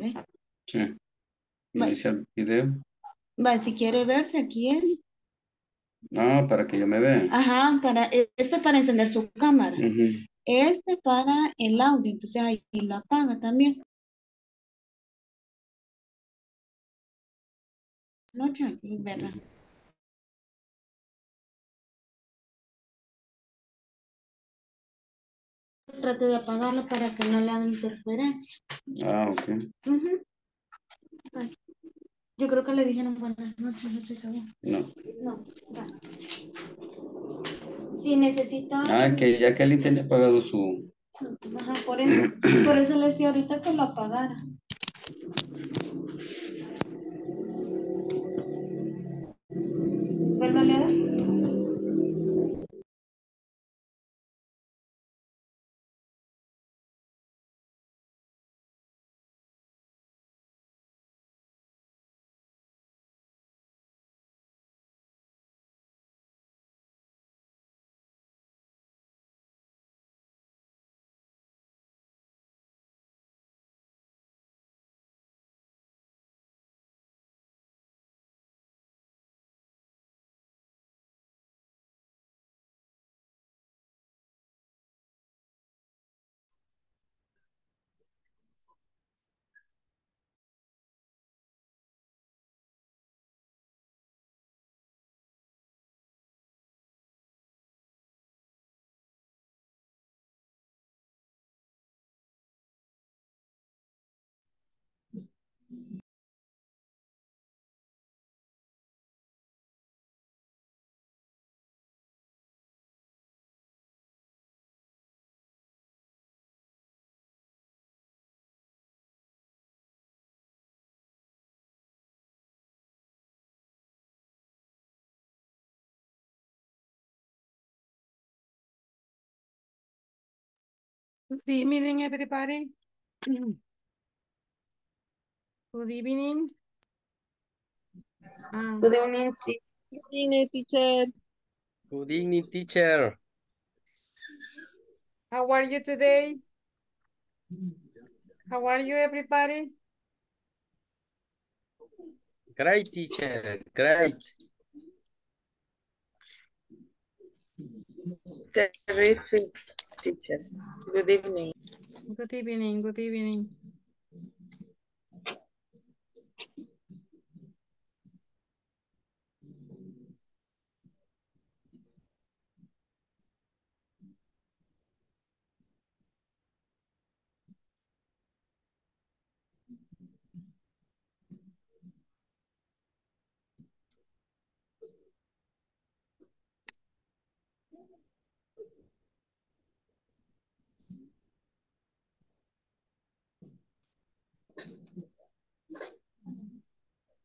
¿ve? Sí. Va. Iniciar video. Va, si quiere verse, aquí es. Ah, para que yo me vea. Ajá, para, este para encender su cámara. Ujú. Este para el audio, entonces ahí lo apaga también. Noche, ¿verdad? Trate de apagarlo para que no le haga interferencia. Ah, ok. Vale. Yo creo que le dijeron buenas noches, no estoy segura. No. No, va. Si necesita... Ah, que ya que él tenía pagado su... Ajá, por eso, por eso le decía ahorita que lo apagara. Good evening, everybody. Good evening. Ah, Good evening, teacher. Good evening, teacher. Good evening, teacher. how are you today? How are you, everybody? Great, teacher. Great. Terrific, teacher. Good evening. Good evening, good evening.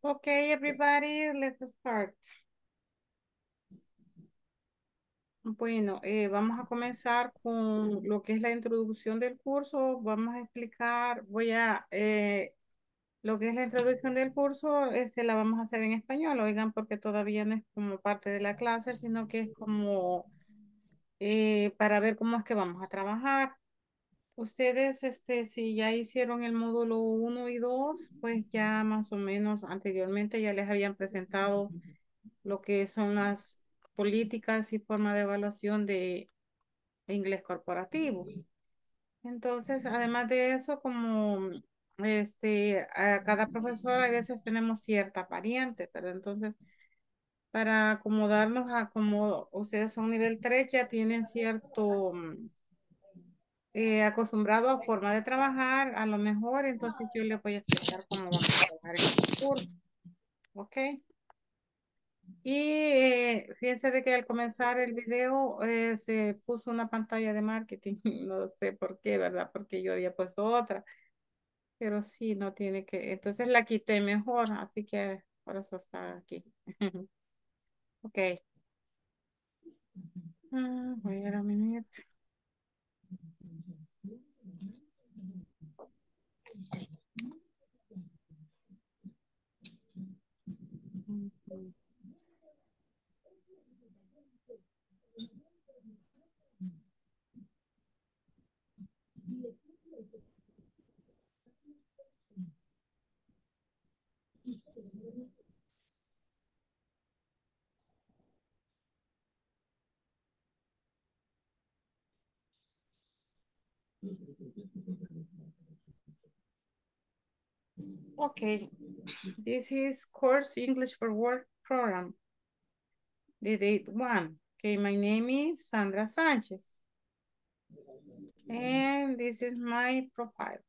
Okay, everybody, let's start. Bueno, eh, vamos a comenzar con lo que es la introducción del curso. Vamos a explicar, voy a, eh, lo que es la introducción del curso, este, la vamos a hacer en español, oigan, porque todavía no es como parte de la clase, sino que es como eh, para ver cómo es que vamos a trabajar. Ustedes, este, si ya hicieron el módulo 1 y 2, pues ya más o menos anteriormente ya les habían presentado lo que son las políticas y forma de evaluación de inglés corporativo. Entonces, además de eso, como este, a cada profesor a veces tenemos cierta variante, pero entonces para acomodarnos a como ustedes son nivel 3, ya tienen cierto mm, eh, acostumbrado a forma de trabajar, a lo mejor, entonces yo les voy a explicar cómo vamos a trabajar en curso. ¿Ok? Y eh, fíjense de que al comenzar el video eh, se puso una pantalla de marketing, no sé por qué, ¿verdad? Porque yo había puesto otra, pero sí, no tiene que, entonces la quité mejor, así que por eso está aquí. Ok. Ah, wait a minute. Ujú. you didn't Okay, this is course English for Work program. The date one. Okay, my name is Sandra Sanchez. And this is my profile.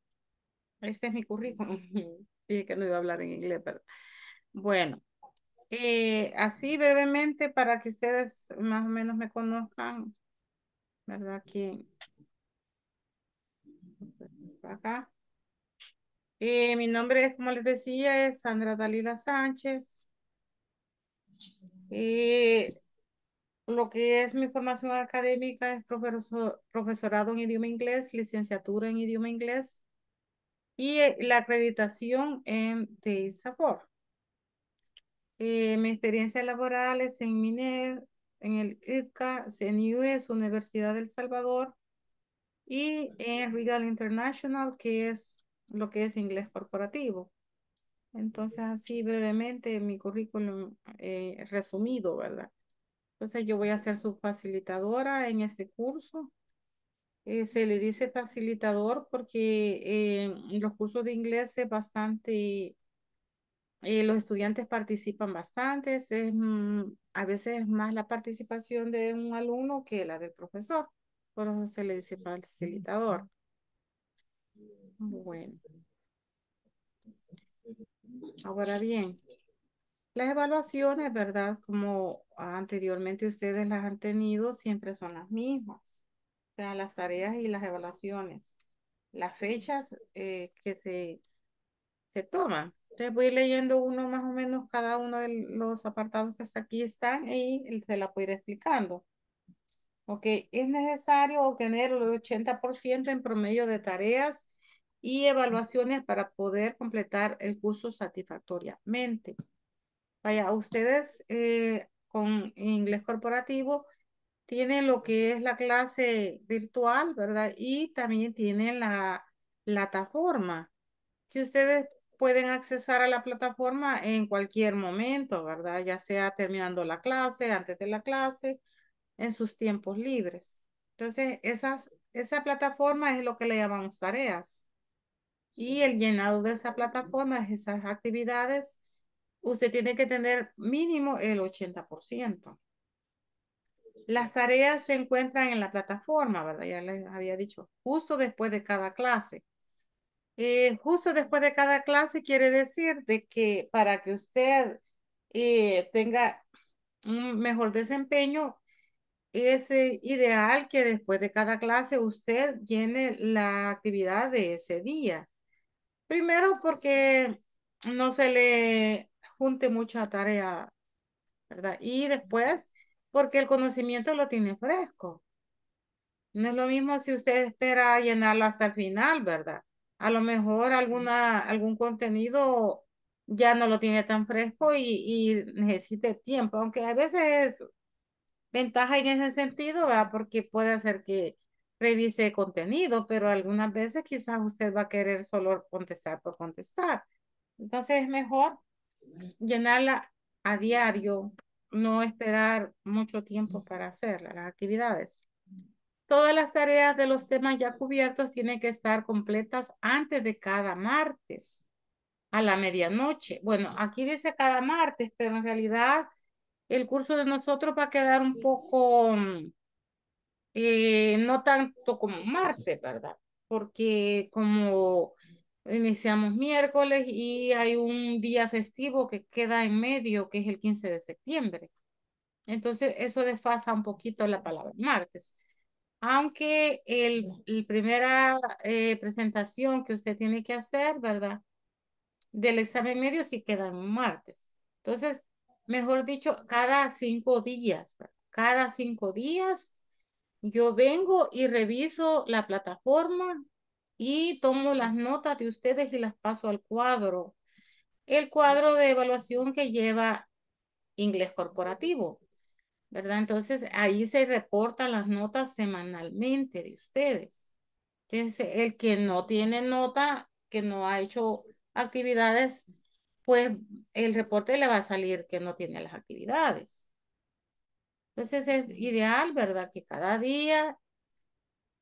Este es mi currículum. Dije que no iba a hablar en inglés, pero bueno. eh, así brevemente para que ustedes más o menos me conozcan, ¿verdad? Aquí. Acá. Eh, mi nombre es, como les decía, es Sandra Dalila Sánchez. Eh, lo que es mi formación académica es profesor, profesorado en idioma inglés, licenciatura en idioma inglés y eh, la acreditación en de sabor. Eh, mi experiencia laboral es en MINER, en el IRCA, CNUS, Universidad del Salvador y en Regal International, que es lo que es inglés corporativo. Entonces, así brevemente mi currículum eh, resumido, ¿verdad? Entonces, yo voy a ser su facilitadora en este curso. Eh, se le dice facilitador porque eh, los cursos de inglés es bastante, eh, los estudiantes participan bastante, es, mm, a veces más la participación de un alumno que la del profesor, por eso se le dice facilitador. Bueno. Ahora bien, las evaluaciones, ¿verdad? Como anteriormente ustedes las han tenido, siempre son las mismas. O sea, las tareas y las evaluaciones. Las fechas eh, que se, se toman. Entonces voy leyendo uno más o menos cada uno de los apartados que hasta aquí están y se la voy a ir explicando. Ok, es necesario obtener el 80% en promedio de tareas y evaluaciones para poder completar el curso satisfactoriamente. Vaya, ustedes eh, con inglés corporativo tienen lo que es la clase virtual, ¿verdad? Y también tienen la plataforma, que ustedes pueden accesar a la plataforma en cualquier momento, ¿verdad? Ya sea terminando la clase, antes de la clase, en sus tiempos libres. Entonces, esas, esa plataforma es lo que le llamamos tareas. Y el llenado de esa plataforma, esas actividades, usted tiene que tener mínimo el 80%. Las tareas se encuentran en la plataforma, ¿verdad? Ya les había dicho, justo después de cada clase. Eh, justo después de cada clase quiere decir de que para que usted eh, tenga un mejor desempeño, es eh, ideal que después de cada clase usted llene la actividad de ese día. Primero porque no se le junte mucha tarea, ¿verdad? Y después porque el conocimiento lo tiene fresco. No es lo mismo si usted espera llenarlo hasta el final, ¿verdad? A lo mejor alguna, algún contenido ya no lo tiene tan fresco y, y tiempo, aunque a veces ventaja en ese sentido, ¿verdad? Porque puede hacer que revise contenido, pero algunas veces quizás usted va a querer solo contestar por contestar. Entonces es mejor llenarla a diario, no esperar mucho tiempo para hacer las actividades. Todas las tareas de los temas ya cubiertos tienen que estar completas antes de cada martes a la medianoche. Bueno, aquí dice cada martes, pero en realidad el curso de nosotros va a quedar un poco, eh, no tanto como martes, ¿verdad? Porque como iniciamos miércoles y hay un día festivo que queda en medio, que es el 15 de septiembre. Entonces, eso desfasa un poquito la palabra martes. Aunque el, primera eh, presentación que usted tiene que hacer, ¿verdad? Del examen medio sí queda en martes. Entonces, mejor dicho, cada cinco días, cada cinco días yo vengo y reviso la plataforma y tomo las notas de ustedes y las paso al cuadro. El cuadro de evaluación que lleva inglés corporativo, ¿verdad? Entonces ahí se reportan las notas semanalmente de ustedes. Entonces el que no tiene nota, que no ha hecho actividades, pues el reporte le va a salir que no tiene las actividades. Entonces es ideal, ¿verdad? Que cada día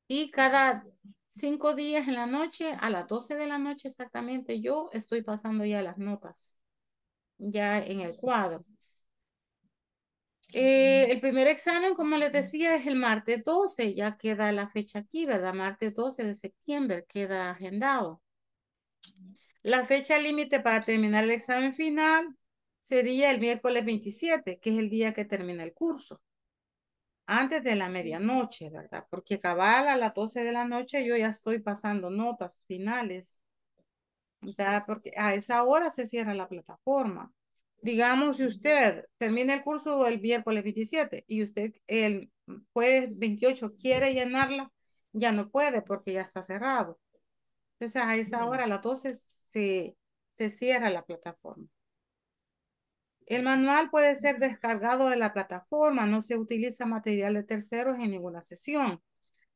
y cada cinco días en la noche, a las 12 de la noche exactamente, yo estoy pasando ya las notas, ya en el cuadro. Eh, el primer examen, como les decía, es el martes 12, ya queda la fecha aquí, ¿verdad? Martes 12 de septiembre queda agendado. La fecha límite para terminar el examen final sería el miércoles 27, que es el día que termina el curso. Antes de la medianoche, ¿verdad? Porque cabal a las 12 de la noche yo ya estoy pasando notas finales. ¿verdad? Porque a esa hora se cierra la plataforma. Digamos, si usted termina el curso el miércoles 27 y usted el jueves 28 quiere llenarla, ya no puede porque ya está cerrado. Entonces a esa hora, a las 12, se, se cierra la plataforma. El manual puede ser descargado de la plataforma, no se utiliza material de terceros en ninguna sesión.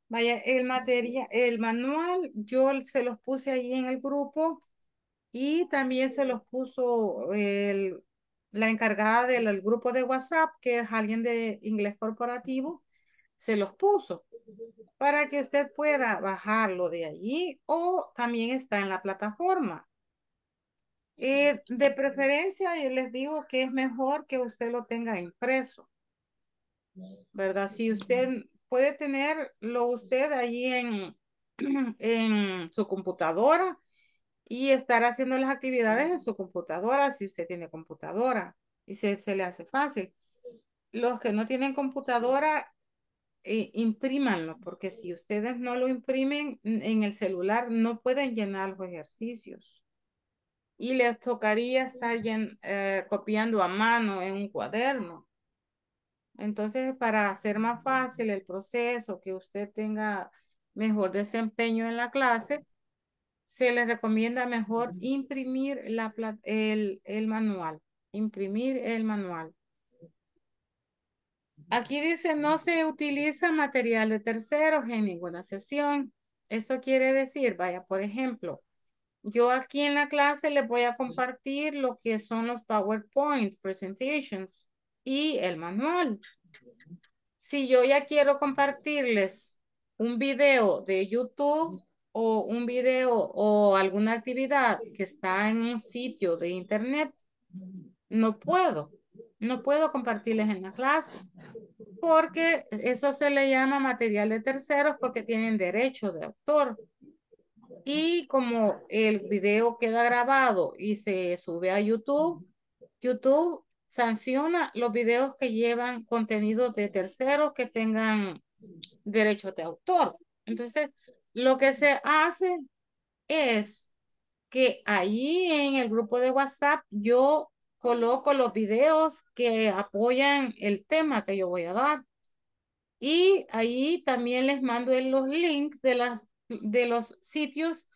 Vaya, el material, el manual, yo se los puse ahí en el grupo y también se los puso el, la encargada del grupo de WhatsApp, que es alguien de inglés corporativo, se los puso para que usted pueda bajarlo de allí o también está en la plataforma. Eh, de preferencia, yo les digo que es mejor que usted lo tenga impreso, ¿verdad? Si usted puede tenerlo usted allí en, en su computadora y estar haciendo las actividades en su computadora, si usted tiene computadora y se, se le hace fácil. Los que no tienen computadora, eh, imprímanlo, porque si ustedes no lo imprimen en el celular, no pueden llenar los ejercicios y les tocaría estar eh, copiando a mano en un cuaderno. Entonces, para hacer más fácil el proceso, que usted tenga mejor desempeño en la clase, se les recomienda mejor imprimir la, el, el manual, imprimir el manual. Aquí dice no se utiliza material de terceros en ninguna sesión. Eso quiere decir, vaya, por ejemplo, yo aquí en la clase les voy a compartir lo que son los PowerPoint presentations y el manual. Si yo ya quiero compartirles un video de YouTube o un video o alguna actividad que está en un sitio de internet, no puedo. No puedo compartirles en la clase porque eso se le llama material de terceros porque tienen derecho de autor. Y como el video queda grabado y se sube a YouTube, YouTube sanciona los videos que llevan contenido de terceros que tengan derechos de autor. Entonces, lo que se hace es que ahí en el grupo de WhatsApp yo coloco los videos que apoyan el tema que yo voy a dar. Y ahí también les mando los links de las de los sitios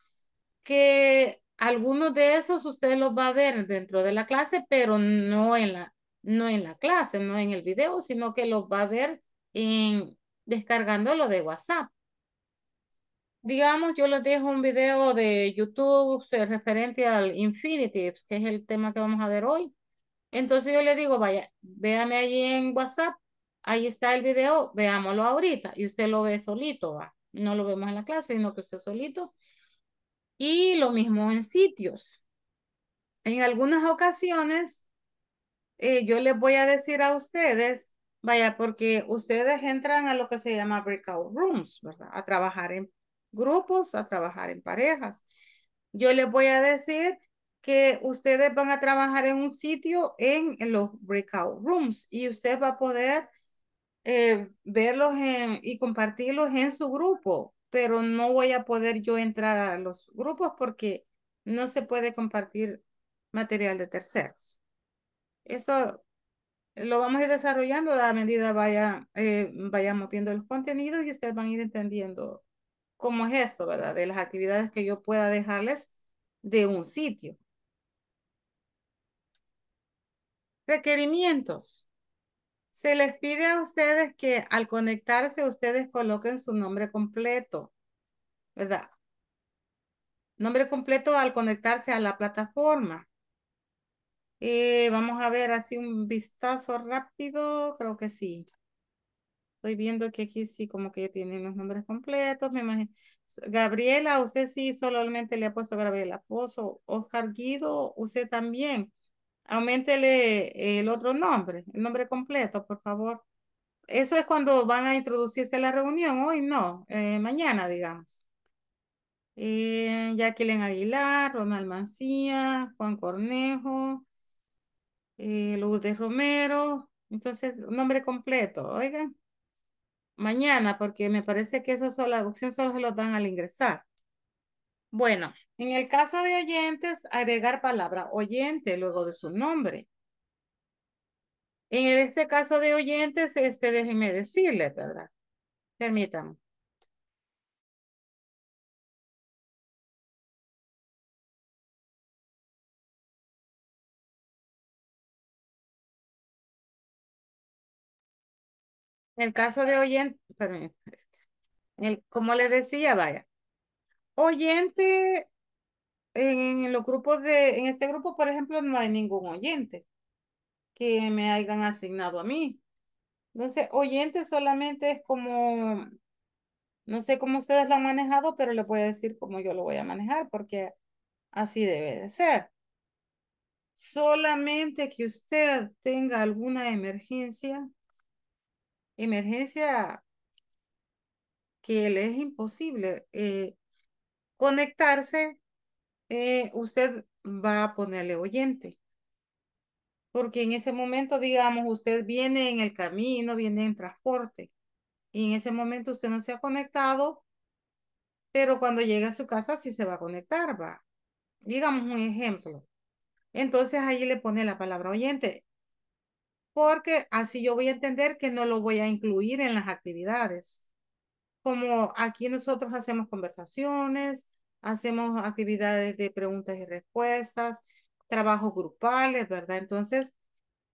que algunos de esos usted los va a ver dentro de la clase, pero no en la, no en la clase, no en el video, sino que los va a ver en descargándolo de WhatsApp. Digamos, yo les dejo un video de YouTube referente al Infinitives, que es el tema que vamos a ver hoy. Entonces yo le digo, vaya, véame ahí en WhatsApp, ahí está el video, veámoslo ahorita, y usted lo ve solito, va no lo vemos en la clase, sino que usted solito. Y lo mismo en sitios. En algunas ocasiones, eh, yo les voy a decir a ustedes, vaya, porque ustedes entran a lo que se llama breakout rooms, ¿verdad? A trabajar en grupos, a trabajar en parejas. Yo les voy a decir que ustedes van a trabajar en un sitio en, en los breakout rooms y usted va a poder eh, verlos y compartirlos en su grupo, pero no voy a poder yo entrar a los grupos porque no se puede compartir material de terceros. Esto lo vamos a ir desarrollando a medida vaya, eh, vayamos viendo el contenido y ustedes van a ir entendiendo cómo es esto, ¿verdad? De las actividades que yo pueda dejarles de un sitio. Requerimientos. Se les pide a ustedes que al conectarse ustedes coloquen su nombre completo, ¿verdad? Nombre completo al conectarse a la plataforma. Eh, vamos a ver así un vistazo rápido, creo que sí. Estoy viendo que aquí sí como que tienen los nombres completos, me imagino. Gabriela, usted sí solamente le ha puesto Gabriela Pozo. Oscar Guido, usted también. Aumentele el otro nombre, el nombre completo, por favor. Eso es cuando van a introducirse a la reunión, hoy no, eh, mañana, digamos. Eh, Jacqueline Aguilar, Ronald Mancía, Juan Cornejo, eh, Lourdes Romero. Entonces, nombre completo, oigan. Mañana, porque me parece que eso solo, la opción solo se lo dan al ingresar. Bueno, en el caso de oyentes, agregar palabra oyente luego de su nombre. En este caso de oyentes, este, déjenme decirle, ¿verdad? Permítanme. En el caso de oyente, permítame. El, como le decía, vaya. Oyente, en los grupos de, en este grupo, por ejemplo, no hay ningún oyente que me hayan asignado a mí. Entonces, oyente solamente es como, no sé cómo ustedes lo han manejado, pero le voy a decir cómo yo lo voy a manejar, porque así debe de ser. Solamente que usted tenga alguna emergencia, emergencia que le es imposible eh, conectarse, eh, usted va a ponerle oyente porque en ese momento, digamos, usted viene en el camino, viene en transporte, y en ese momento usted no se ha conectado, pero cuando llega a su casa sí se va a conectar, va. Digamos un ejemplo. Entonces ahí le pone la palabra oyente, porque así yo voy a entender que no lo voy a incluir en las actividades. Como aquí nosotros hacemos conversaciones, hacemos actividades de preguntas y respuestas, trabajos grupales, ¿verdad? Entonces,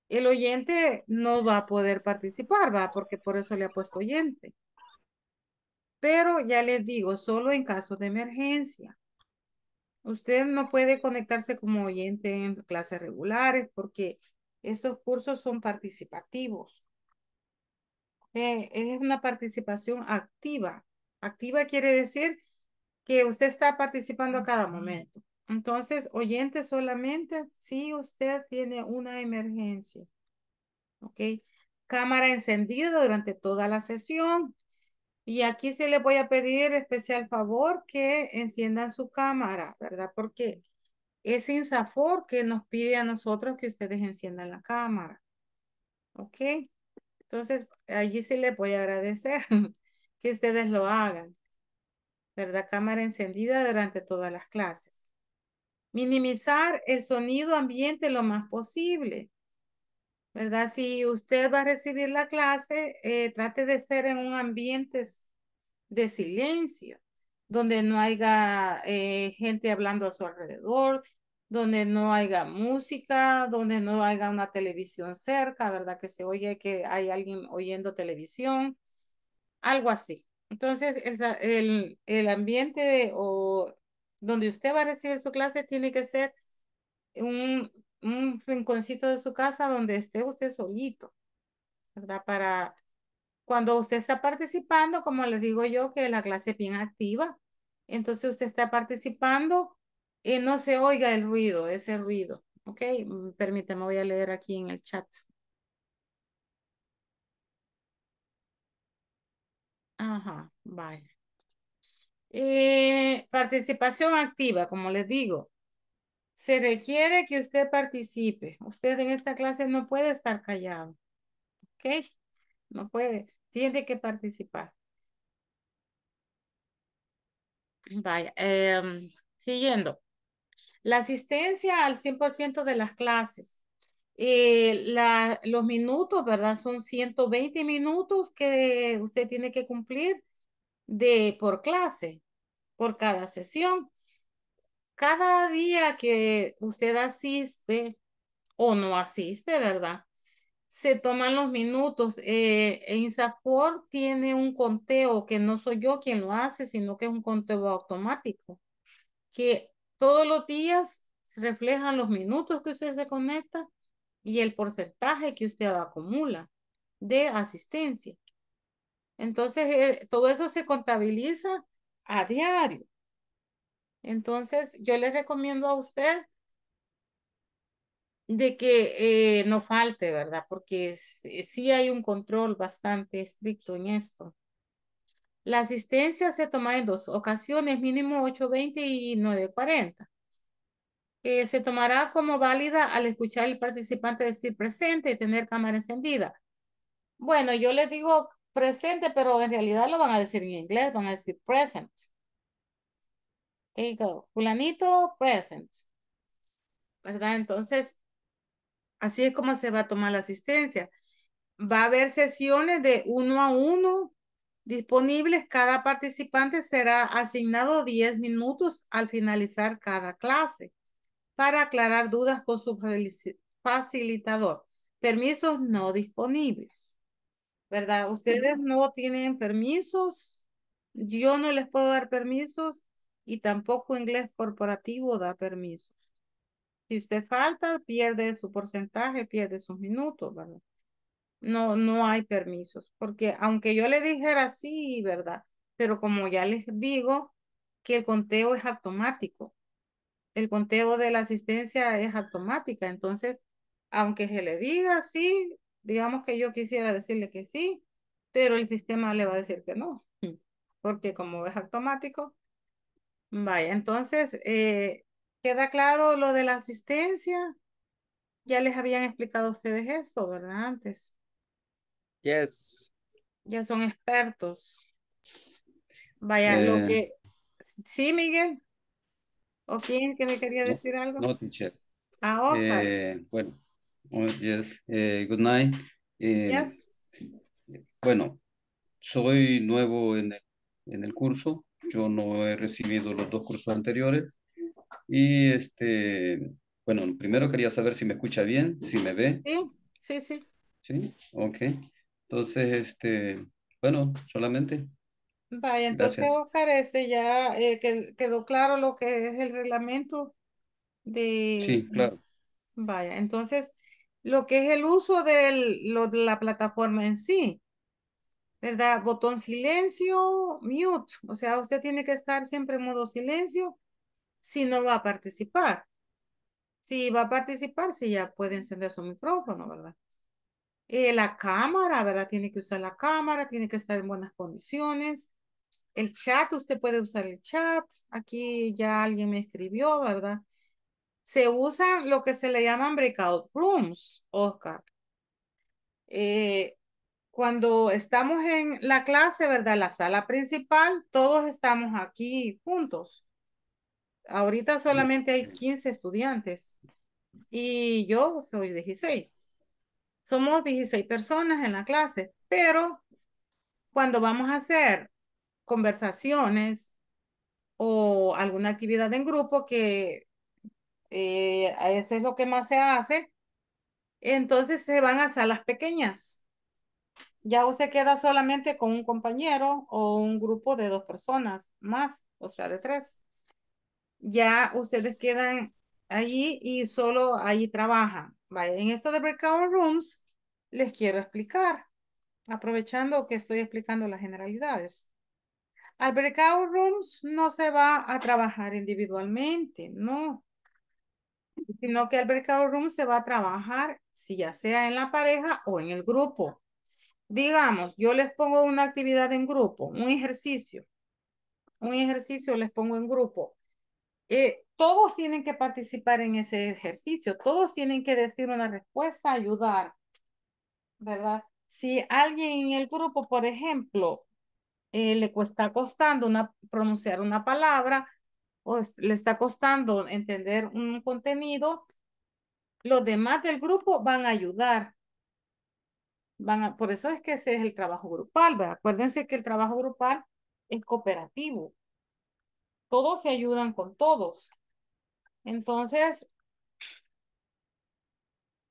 el oyente no va a poder participar, ¿va? Porque por eso le ha puesto oyente. Pero ya les digo, solo en caso de emergencia. Usted no puede conectarse como oyente en clases regulares porque estos cursos son participativos. Eh, es una participación activa. Activa quiere decir que usted está participando a cada momento. Entonces, oyente solamente si usted tiene una emergencia. ¿Ok? Cámara encendida durante toda la sesión. Y aquí sí le voy a pedir especial favor que enciendan su cámara, ¿verdad? Porque es Insafor que nos pide a nosotros que ustedes enciendan la cámara. ¿Ok? Entonces, allí sí le voy a agradecer que ustedes lo hagan. ¿Verdad? Cámara encendida durante todas las clases. Minimizar el sonido ambiente lo más posible. ¿Verdad? Si usted va a recibir la clase, eh, trate de ser en un ambiente de silencio, donde no haya eh, gente hablando a su alrededor, donde no haya música, donde no haya una televisión cerca, ¿verdad? Que se oye que hay alguien oyendo televisión, algo así. Entonces, el, el ambiente o donde usted va a recibir su clase tiene que ser un, un rinconcito de su casa donde esté usted solito, ¿verdad? Para cuando usted está participando, como les digo yo, que la clase es bien activa, entonces usted está participando y no se oiga el ruido, ese ruido, ¿ok? Mm, permítame, voy a leer aquí en el chat. Ajá, vaya. Eh, participación activa, como les digo. Se requiere que usted participe. Usted en esta clase no puede estar callado. ¿Ok? No puede. Tiene que participar. Vaya. Em, siguiendo. La asistencia al 100% de las clases. Eh, la, los minutos, ¿verdad? Son 120 minutos que usted tiene que cumplir de por clase, por cada sesión. Cada día que usted asiste o no asiste, ¿verdad? Se toman los minutos. Eh, INSAFOR tiene un conteo que no soy yo quien lo hace, sino que es un conteo automático, que todos los días reflejan los minutos que usted se conecta y el porcentaje que usted acumula de asistencia. Entonces, eh, todo eso se contabiliza a diario. Entonces, yo le recomiendo a usted de que eh, no falte, ¿verdad? Porque es- eh, sí hay un control bastante estricto en esto. La asistencia se toma en dos ocasiones, mínimo 8.20 y 9.40. Eh, se tomará como válida al escuchar al participante decir presente y tener cámara encendida. Bueno, yo les digo presente, pero en realidad lo van a decir en inglés, van a decir present. Go. Fulanito, present. ¿Verdad? Entonces, así es como se va a tomar la asistencia. Va a haber sesiones de uno a uno disponibles. Cada participante será asignado 10 minutos al finalizar cada clase para aclarar dudas con su facilitador. Permisos no disponibles. ¿Verdad? Ustedes no tienen permisos. Yo no les puedo dar permisos y tampoco inglés corporativo da permisos. Si usted falta, pierde su porcentaje, pierde sus minutos, ¿verdad? No, no hay permisos, porque aunque yo le dijera sí, ¿verdad? Pero como ya les digo, que el conteo es automático. El conteo de la asistencia es automática, entonces, aunque se le diga sí, digamos que yo quisiera decirle que sí, pero el sistema le va a decir que no, porque como es automático, vaya, entonces, eh, ¿queda claro lo de la asistencia? Ya les habían explicado a ustedes esto, ¿verdad? Antes. Yes. Ya son expertos. Vaya, lo Eh, que... Sí, Miguel. ¿O quién que me quería no, decir algo? no, teacher. Ah, Oscar. Eh, bueno, oh, yes, eh, good night. Eh, Yes. bueno, soy nuevo en el, en el curso. Yo no he recibido los dos cursos anteriores. Y este, bueno, primero quería saber si me escucha bien, si me ve. Sí, sí, sí. Sí, ok. Entonces, este, bueno, solamente. Vaya, entonces, Gracias. Oscar, este ya eh, que- quedó claro lo que es el reglamento de... Sí, claro. Vaya, entonces, lo que es el uso de la plataforma en sí, ¿verdad? Botón silencio, mute. O sea, usted tiene que estar siempre en modo silencio si no va a participar. Si va a participar, si ya puede encender su micrófono, ¿verdad? Eh, la cámara, ¿verdad? Tiene que usar la cámara, tiene que estar en buenas condiciones. El chat, usted puede usar el chat. Aquí ya alguien me escribió, ¿verdad? Se usan lo que se le llaman breakout rooms, Oscar. Eh, cuando estamos en la clase, ¿verdad? La sala principal, todos estamos aquí juntos. Ahorita solamente hay 15 estudiantes y yo soy 16. Somos 16 personas en la clase, pero cuando vamos a hacer conversaciones o alguna actividad en grupo que eh, eso es lo que más se hace, entonces se van a salas pequeñas. Ya usted queda solamente con un compañero o un grupo de dos personas más, o sea, de tres. Ya ustedes quedan allí y solo ahí trabajan. Vaya, en esto de breakout rooms, les quiero explicar, aprovechando que estoy explicando las generalidades. Al breakout rooms no se va a trabajar individualmente, no. Sino que al breakout room se va a trabajar, si ya sea en la pareja o en el grupo. Digamos, yo les pongo una actividad en grupo, un ejercicio. Un ejercicio les pongo en grupo. Eh, todos tienen que participar en ese ejercicio, todos tienen que decir una respuesta, ayudar, ¿verdad? Si alguien en el grupo, por ejemplo, eh, le está costando una, pronunciar una palabra o le está costando entender un contenido, los demás del grupo van a ayudar. Van a, por eso es que ese es el trabajo grupal, ¿verdad? Acuérdense que el trabajo grupal es cooperativo. Todos se ayudan con todos. Entonces,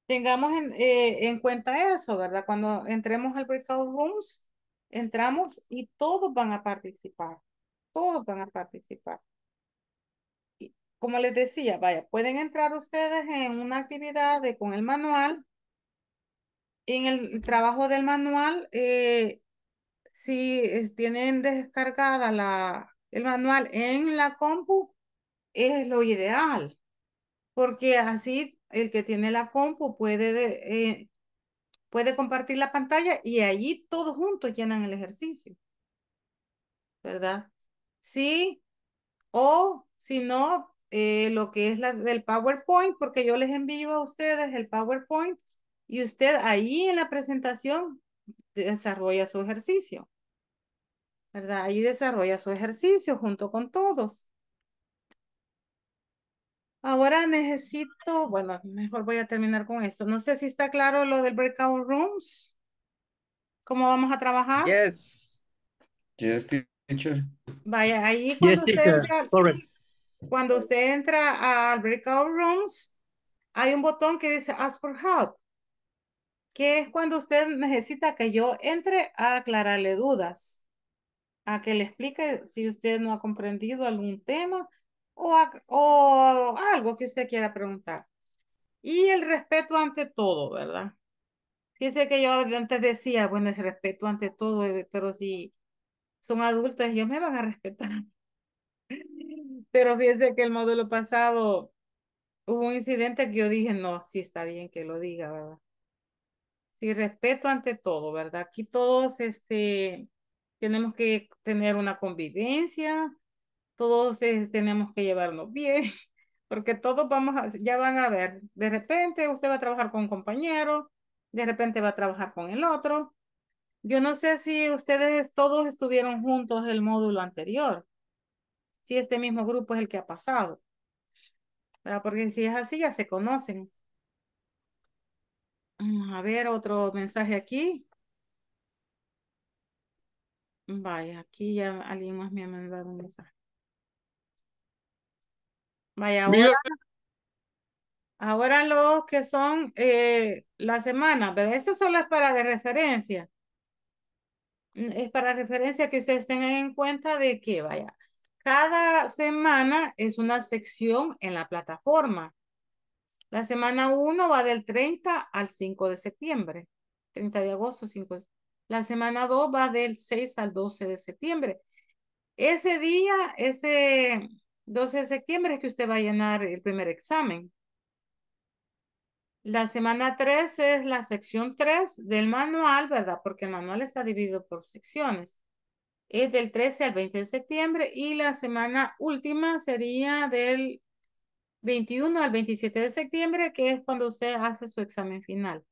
tengamos en, eh, en cuenta eso, ¿verdad? Cuando entremos al breakout rooms, entramos y todos van a participar. Todos van a participar. Y como les decía, vaya, pueden entrar ustedes en una actividad de, con el manual. En el trabajo del manual, eh, si es- tienen descargada la, el manual en la compu es lo ideal, porque así el que tiene la compu puede, eh, puede compartir la pantalla y allí todos juntos llenan el ejercicio. ¿Verdad? Sí, o si no, eh, lo que es la del PowerPoint, porque yo les envío a ustedes el PowerPoint y usted ahí en la presentación desarrolla su ejercicio. ¿Verdad? Ahí desarrolla su ejercicio junto con todos. Ahora necesito, bueno, mejor voy a terminar con esto. No sé si está claro lo del breakout rooms. ¿Cómo vamos a trabajar? Yes. Yes, teacher. Vaya, ahí cuando Yes, usted entra, cuando usted entra al breakout rooms, hay un botón que dice ask for help, que es cuando usted necesita que yo entre a aclararle dudas, a que le explique si usted no ha comprendido algún tema o, a- o algo que usted quiera preguntar. Y el respeto ante todo, ¿verdad? Fíjese que yo antes decía, bueno, el respeto ante todo, eh, pero si son adultos, ellos me van a respetar. Pero fíjese que el módulo pasado hubo un incidente que yo dije, no, sí está bien que lo diga, ¿verdad? Sí, respeto ante todo, ¿verdad? Aquí todos, este, tenemos que tener una convivencia, todos eh, tenemos que llevarnos bien, porque todos vamos a, ya van a ver, de repente usted va a trabajar con un compañero, de repente va a trabajar con el otro. Yo no sé si ustedes todos estuvieron juntos el módulo anterior, si este mismo grupo es el que ha pasado. Porque si es así, ya se conocen. Vamos a ver otro mensaje aquí. Vaya, aquí ya alguien más me ha mandado un mensaje. Vaya, ahora, ahora los que son eh, la semana, ¿verdad? Eso solo es para de referencia. Mm, Es para referencia que ustedes tengan en cuenta de que, vaya, cada semana es una sección en la plataforma. La semana 1 va del 30 al 5 de septiembre. 30 de agosto, 5 de... La semana 2 va del 6 al 12 de septiembre. Ese día, ese 12 de septiembre es que usted va a llenar el primer examen. La semana 3 es la sección 3 del manual, ¿verdad? Porque el manual está dividido por secciones. Es del 13 al 20 de septiembre y la semana última sería del 21 al 27 de septiembre, que es cuando usted hace su examen final.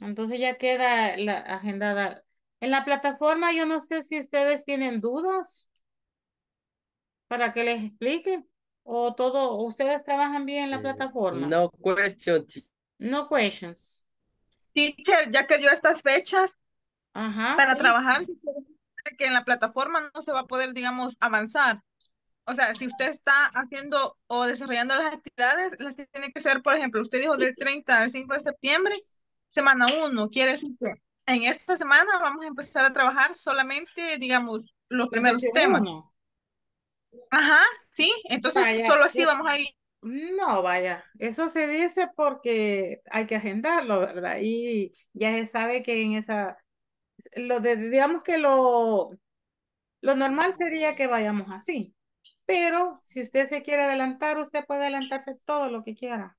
Entonces ya queda la agendada. En la plataforma, yo no sé si ustedes tienen dudas para que les explique o todo, ustedes trabajan bien en la Eh, plataforma. No question. No questions. Teacher, ya que dio estas fechas Ajá, para sí. trabajar, que en la plataforma no se va a poder, digamos, avanzar. O sea, si usted está haciendo o desarrollando las actividades, las tiene que hacer, por ejemplo, usted dijo del 30 al 5 de septiembre, semana 1, quiere decir que en esta semana vamos a empezar a trabajar solamente, digamos, los La primeros temas. uno. Ajá, sí, entonces Vaya, solo así eh, vamos a ir. No, vaya, eso se dice porque hay que agendarlo, ¿verdad? Y ya se sabe que en esa, lo de, digamos que lo, lo normal sería que vayamos así. Pero si usted se quiere adelantar, usted puede adelantarse todo lo que quiera.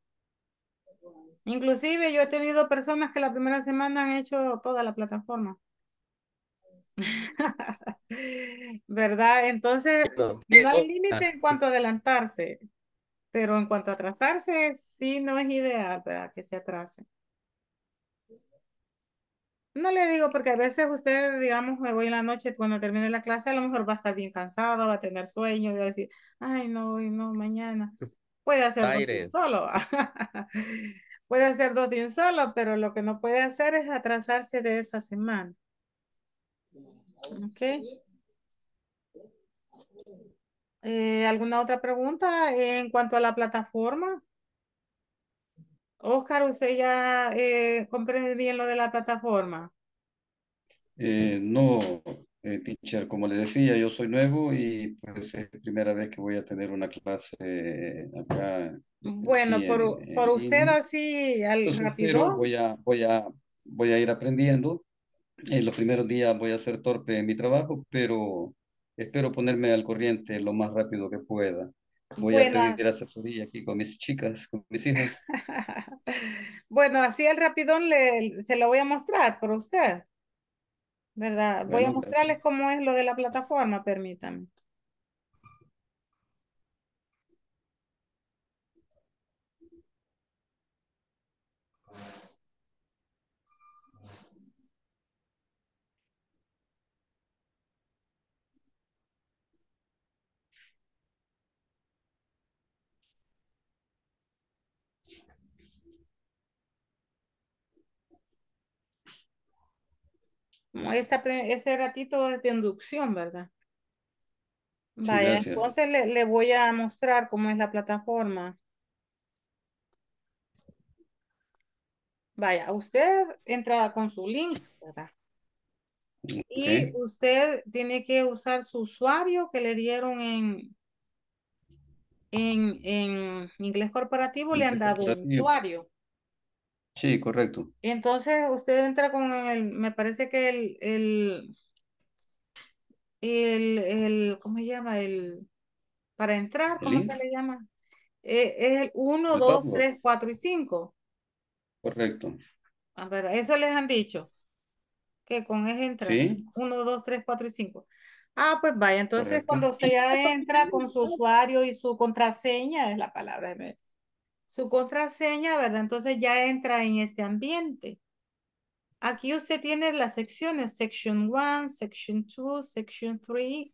Inclusive yo he tenido personas que la primera semana han hecho toda la plataforma. ¿Verdad? Entonces, No, no hay que- límite en cuanto a adelantarse, pero en cuanto a atrasarse, sí no es ideal, ¿verdad? Que se atrase. No le digo porque a veces usted, digamos, me voy en la noche cuando termine la clase, a lo mejor va a estar bien cansado, va a tener sueño, y va a decir, ay, no, hoy no, mañana. Puede hacer solo. Puede hacer dos de un solo, pero lo que no puede hacer es atrasarse de esa semana. ¿Ok? Eh, ¿alguna otra pregunta en cuanto a la plataforma? Oscar, ¿usted ya eh, comprende bien lo de la plataforma? Eh, no, eh, teacher, como le decía, yo soy nuevo y pues es la primera vez que voy a tener una clase acá. Bueno, por, en- por en usted línea. así, al Entonces, rápido. voy a, voy a, voy a ir aprendiendo. En los primeros días voy a ser torpe en mi trabajo, pero espero ponerme al corriente lo más rápido que pueda. Voy a Bueno, pedir as- asesoría aquí con mis chicas, con mis hijas. bueno, así el rapidón le, se lo voy a mostrar por usted. ¿Verdad? Voy a mostrarles cómo es lo de la plataforma, permítanme. Como esta, este ratito es de inducción, ¿verdad? Sí, Vaya, gracias. entonces le, le voy a mostrar cómo es la plataforma. Vaya, usted entra con su link, ¿verdad? Y usted tiene que usar su usuario que le dieron en, en, en inglés corporativo, le han dado un usuario. Sí, correcto. Entonces usted entra con el, me parece que el, el, el, el, ¿cómo se llama? El, para entrar, ¿El ¿cómo se le llama? Eh, es el 1, El 2, password. 3, 4 y 5. Correcto. A ver, eso les han dicho, que con ese entra. Sí, 1, 2, 3, 4 y 5. Ah, pues vaya, entonces correcto. cuando usted ya entra con su usuario y su contraseña, es la palabra, su contraseña, ¿verdad? Entonces ya entra en este ambiente. Aquí usted tiene las secciones, section 1, section 2, section 3,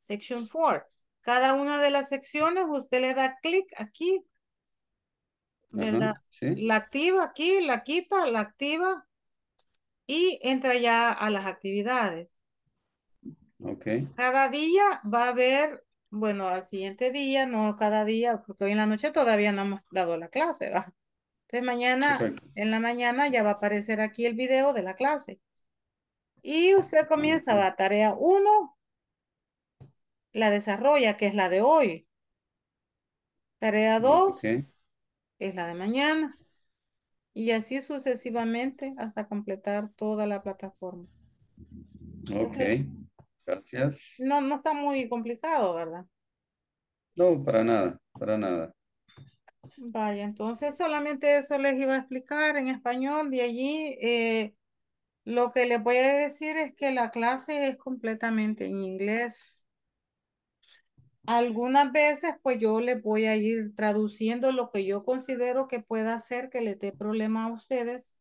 section 4. Cada una de las secciones usted le da clic aquí, ¿verdad? Ajá, sí, La activa aquí, la quita, la activa y entra ya a las actividades. ok. Cada día va a haber, bueno, al siguiente día, no cada día, porque hoy en la noche todavía no hemos dado la clase, ¿va? Entonces mañana, Correcto. en la mañana ya va a aparecer aquí el video de la clase. Y usted comienza, va, tarea 1, la desarrolla, que es la de hoy. Tarea 2 Ok, es la de mañana. Y así sucesivamente hasta completar toda la plataforma. ok. Gracias. no, no está muy complicado, ¿verdad? No, para nada, para nada. Vaya, entonces solamente eso les iba a explicar en español. De allí, eh, lo que les voy a decir es que la clase es completamente en inglés. Algunas veces, pues yo les voy a ir traduciendo lo que yo considero que pueda hacer que les dé problema a ustedes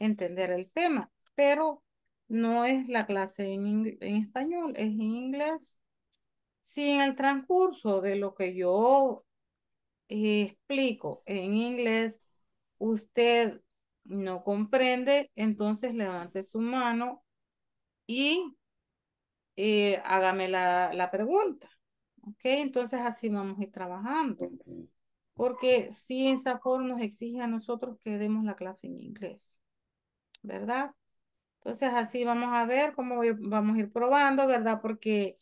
entender el tema, pero no es la clase en, en español, es en inglés. Si en el transcurso de lo que yo eh, explico en inglés, usted no comprende, entonces levante su mano y eh, hágame la, la pregunta. ¿Ok? Entonces así vamos a ir trabajando. Porque si en Safor nos exige a nosotros que demos la clase en inglés, ¿verdad? Entonces así vamos a ver cómo vamos a ir probando, ¿verdad? Porque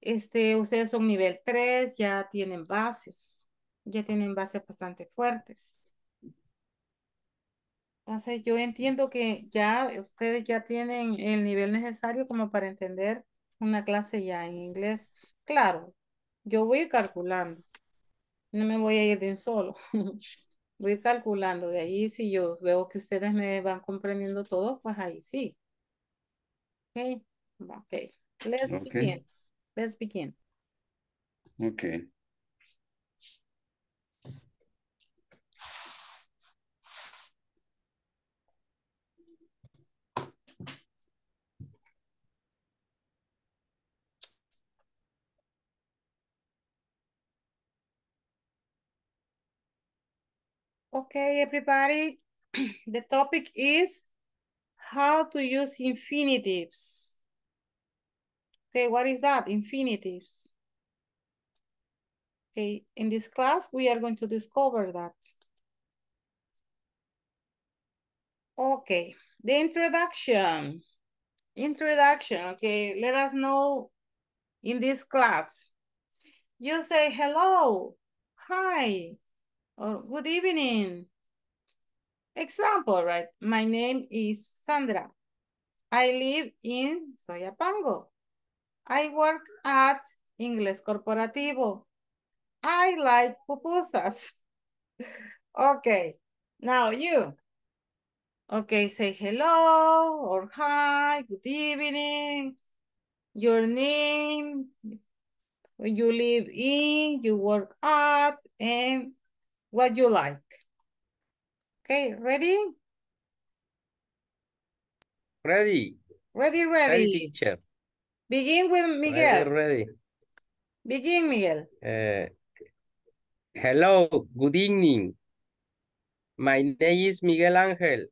este, ustedes son nivel 3, ya tienen bases, ya tienen bases bastante fuertes. Entonces yo entiendo que ya ustedes ya tienen el nivel necesario como para entender una clase ya en inglés. Claro, yo voy calculando, no me voy a ir de un solo. Voy calculando, de ahí si yo veo que ustedes me van comprendiendo todo, pues ahí sí. Ok, ok. Let's ok, begin. Let's begin. ok. Okay, everybody. The topic is how to use infinitives. Okay, what is that? Infinitives. Okay, in this class, we are going to discover that. Okay, the introduction. Introduction, okay, let us know in this class. You say hello, hi, or good evening. Example, right? My name is Sandra. I live in Soyapango. I work at inglés corporativo. I like pupusas. Okay, now you. Okay, say hello or hi, good evening, your name, you live in, you work at, and what you like. Okay, ready? Ready. Ready, Ready, ready. teacher. Begin with Ready, Miguel. ready. Begin, Miguel. Uh, hello, good evening. My name is Miguel Ángel.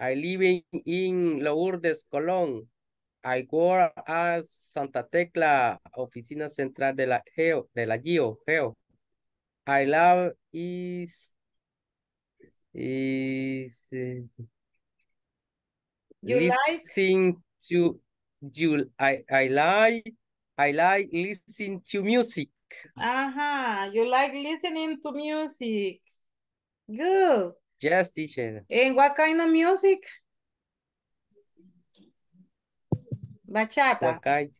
I live in, in Lourdes, Colón. I work as Santa Tecla, Oficina Central de la GEO, de la GEO, GEO. I love is, is, You like? to you I I like I like listening to music. Uh-huh. You like listening to music. Good. Yes, teacher. And what kind of music? Bachata. What kind?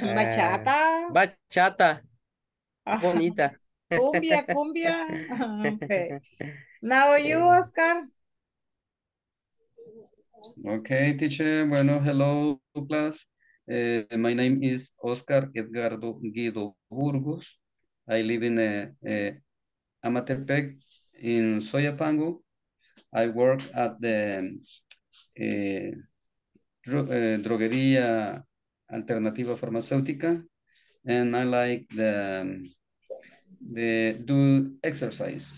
Bachata. Bachata. Ajá. Bonita. Cumbia, cumbia. Okay. Now you, Oscar. Okay, teacher. Bueno, hello, class. Eh, my name is Oscar Edgardo Guido Burgos. I live in uh, uh, Amatepec in Soyapango. I work at the eh, dro- eh, Droguería Alternativa Farmacéutica and I like the, the do exercise.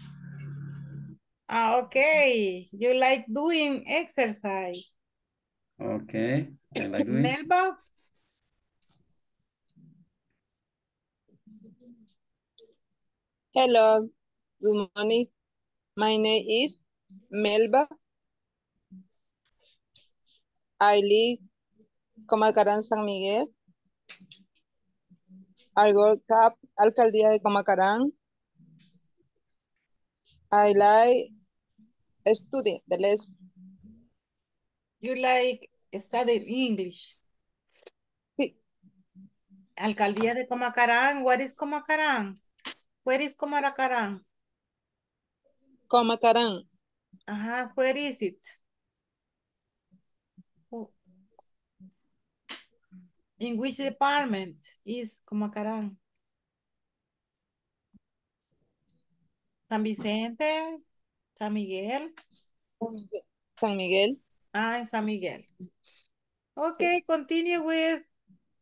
Ah, okay. You like doing exercise. Okay, I like doing. Melba. Hello, good morning. My name is Melba. I live in Comacarán, San Miguel. I work up Alcaldía de Comacarán. I like study the lesson. You like studying English. Sí. Alcaldía de Comacarán. What is Comacarán? Where is Comacarán? Comacarán, Ajá, where is it? In which department is Comacarán? San Vicente, San Miguel. San Miguel. Ah, en San Miguel. Okay, continue with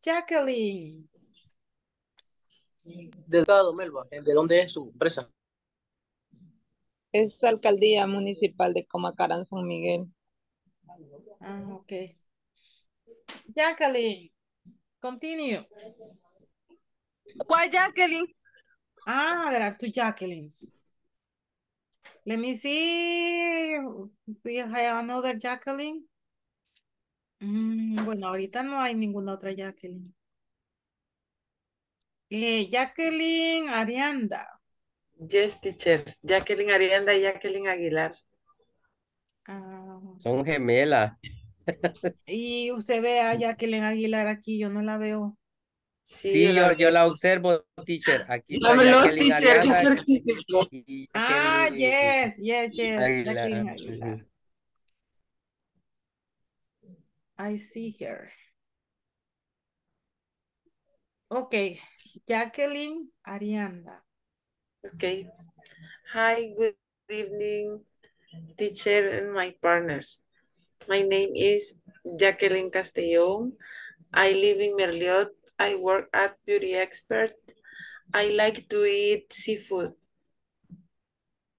Jacqueline. Delgado, Melba. ¿De dónde es su empresa? Es Alcaldía Municipal de Comacarán, San Miguel. Ah, okay. Jacqueline, continue. ¿Cuál Jacqueline? Ah, there are two Jacquelines. Let me see. if We have another Jacqueline. Mm, bueno, ahorita no hay ninguna otra Jacqueline. Eh, Jacqueline Arianda. Yes, teacher. Jacqueline Arianda y Jacqueline Aguilar. Ah, Son gemelas. y usted ve a Jacqueline Aguilar aquí, yo no la veo. Sí, yo, yo la observo, teacher. Aquí está teacher, Ah, yes, yes, yes. Aguilar. Aguilar. I see her. Okay, Jacqueline Arianda. Okay. Hi, good evening, teacher and my partners. My name is Jacqueline Castellón. I live in Merliot. I work at Beauty Expert. I like to eat seafood.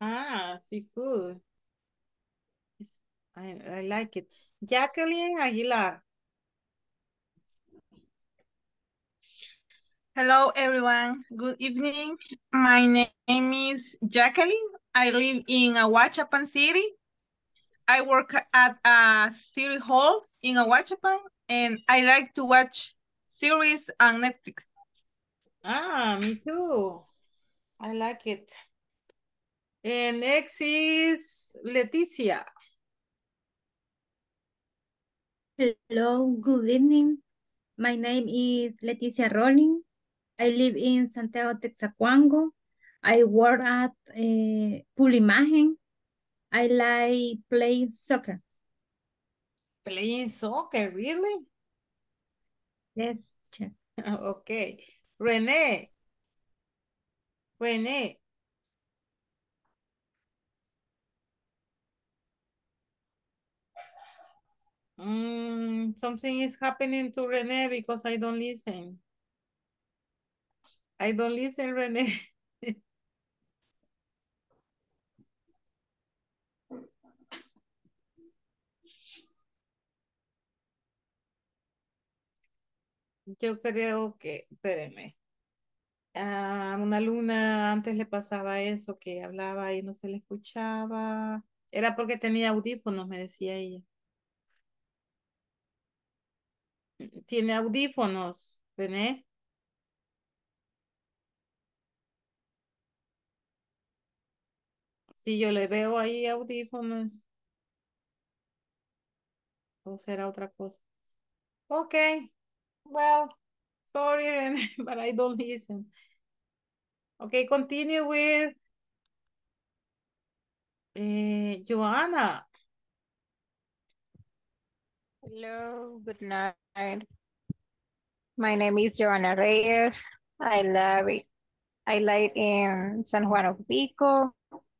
Ah, seafood. I, I like it. Jacqueline Aguilar. Hello, everyone. Good evening. My name is Jacqueline. I live in Ahuachapan City. I work at a city hall in Ahuachapan, and I like to watch series on Netflix. Ah, me too. I like it. And next is Leticia. Hello, good evening. My name is Leticia Rolling. I live in Santiago, Texacuango. I work at uh, Pulimagen. I like playing soccer. Playing soccer, really? Yes. Okay. Renee. Renee. Mm, something is happening to Renee because I don't listen. I don't listen, Renee. Yo creo que, espérenme. A una alumna antes le pasaba eso, que hablaba y no se le escuchaba. Era porque tenía audífonos, me decía ella. Tiene audífonos, René. Si yo le veo ahí audífonos. O será otra cosa. Okay. Well, sorry, René, but I don't listen. Okay, continue with eh, Joanna. Hello, good night. My name is Joanna Reyes. I live, I live in San Juan of Pico.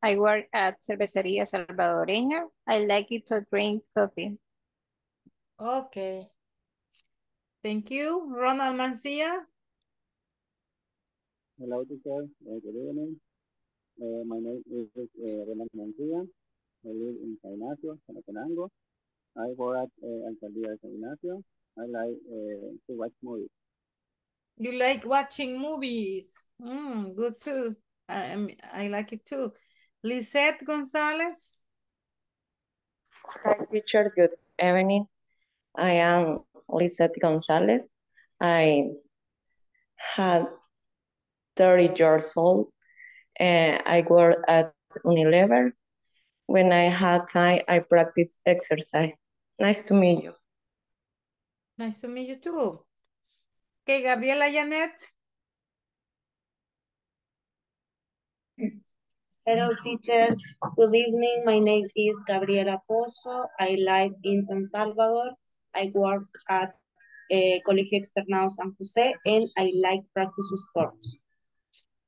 I work at Cervecería Salvadoreña. I like it to drink coffee. Okay. Thank you. Ronald Mancia. Hello, teacher. Uh, good evening. Uh, my name is uh, Ronald Mancia. I live in San Ignacio, Sanatenango. I work at uh, Alcaldía de San Ignacio. I like uh, to watch movies. You like watching movies. Mm, good too. I, am- I like it too. Lisette Gonzalez. Hi, teacher. Good evening. I am Lizette Gonzalez. I had 30 years old and I work at Unilever. When I had time, I practice exercise. Nice to meet you. Nice to meet you too. Okay, Gabriela Janet. Hello, teacher. Good evening. My name is Gabriela Pozo. I live in San Salvador. I work at eh, Colegio Externado San Jose and I like practice sports.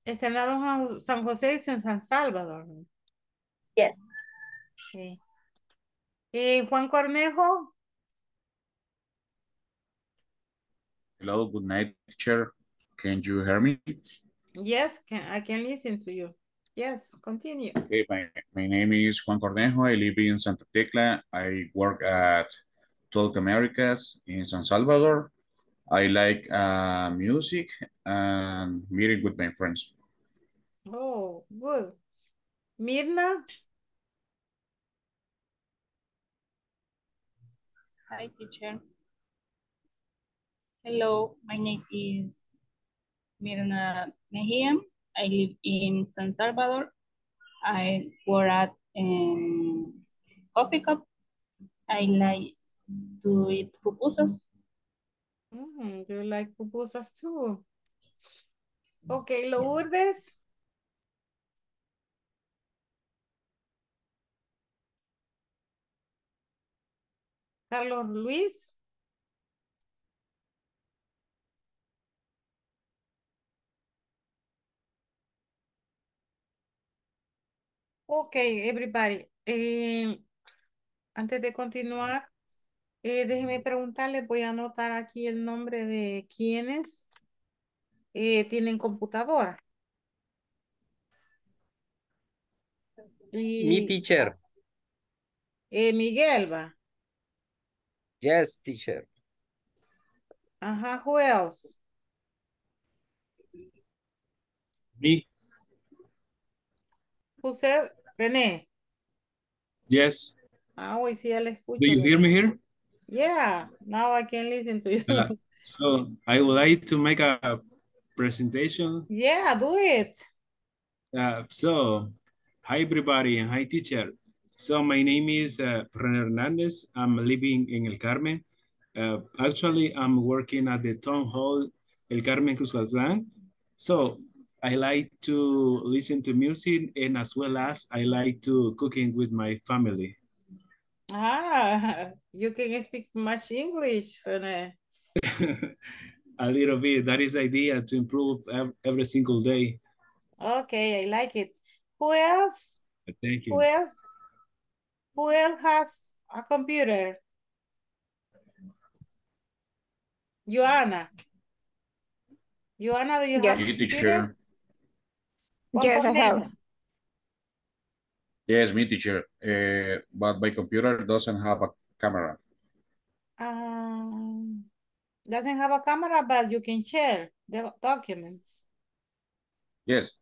Externado San- San José es en San Salvador. Yes. Okay. Eh, Juan Cornejo. Hello, good night, teacher. Can you hear me? Yes, can, I can listen to you. Yes, continue. Okay, my, my name is Juan Cornejo. I live in Santa Tecla. I work at Talk Americas in San Salvador. I like uh, music and meeting with my friends. Oh, good. Mirna. Hi, teacher. Hello, my name is Mirna Mejia. I live in San Salvador. I work at um, coffee cup. I like to eat pupusas. Mm, you like pupusas too. Okay, Lourdes. Carlos Luis. Okay, everybody. Eh, antes de continuar, eh, déjenme preguntarles, voy a anotar aquí el nombre de quienes eh, tienen computadora. Y teacher. eh, Miguel va. Yes, teacher. Ajá, who else? Me, Usted, René. yes. Ah, hoy sí ya le escucho. Do you hear me here? Yeah, now I can listen to you. So I would like to make a presentation. yeah, do it. Uh, so, hi everybody and hi teacher. So my name is uh, René Hernandez. I'm living in El Carmen Uh, actually, I'm working at the town hall El Carmen Cuscatlán. So I like to listen to music and as well as I like to cooking with my family. Ah, you can speak much English, Rene. A little bit. That is the idea to improve every single day. Okay, I like it. Who else? Thank you. Who else? Who else has a computer? Joanna. Joanna, do you have Me, a computer? teacher. Juan Yes, I have. Yes, me, teacher. Uh, but my computer doesn't have a camera. Um, doesn't have a camera, but you can share the documents. Yes.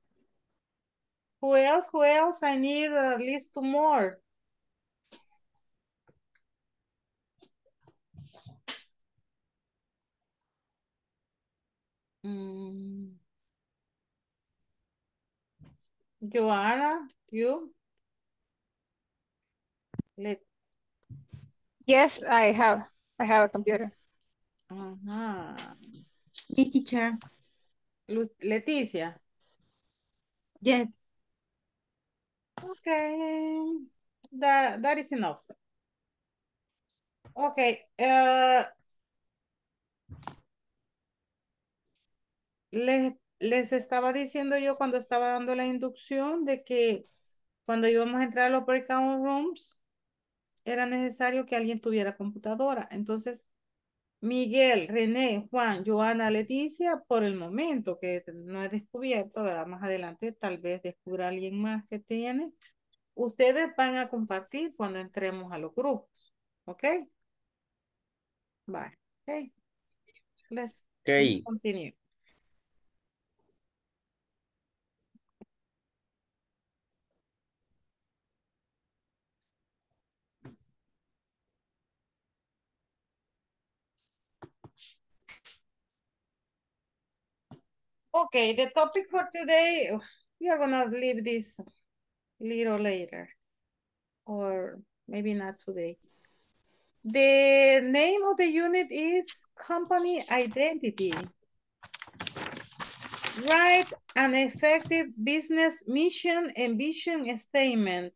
Who else? Who else? I need at least two more. Mm. Joanna, you? Let, Yes, I have. I have a computer. Ajá. Me, teacher. Lu- Leticia. Yes. Okay. That, that is enough. Okay. Uh, les, les estaba diciendo yo cuando estaba dando la inducción de que cuando íbamos a entrar a los breakout rooms, era necesario que alguien tuviera computadora. Entonces, Miguel, René, Juan, Joana, Leticia, por el momento que no he descubierto, ¿verdad? Más adelante tal vez descubra alguien más que tiene. Ustedes van a compartir cuando entremos a los grupos, ¿ok? Bye, ok. Let's Okay. continue. Okay, the topic for today, we are gonna leave this little later. Or maybe not today. The name of the unit is company identity. Write an effective business mission and vision statement.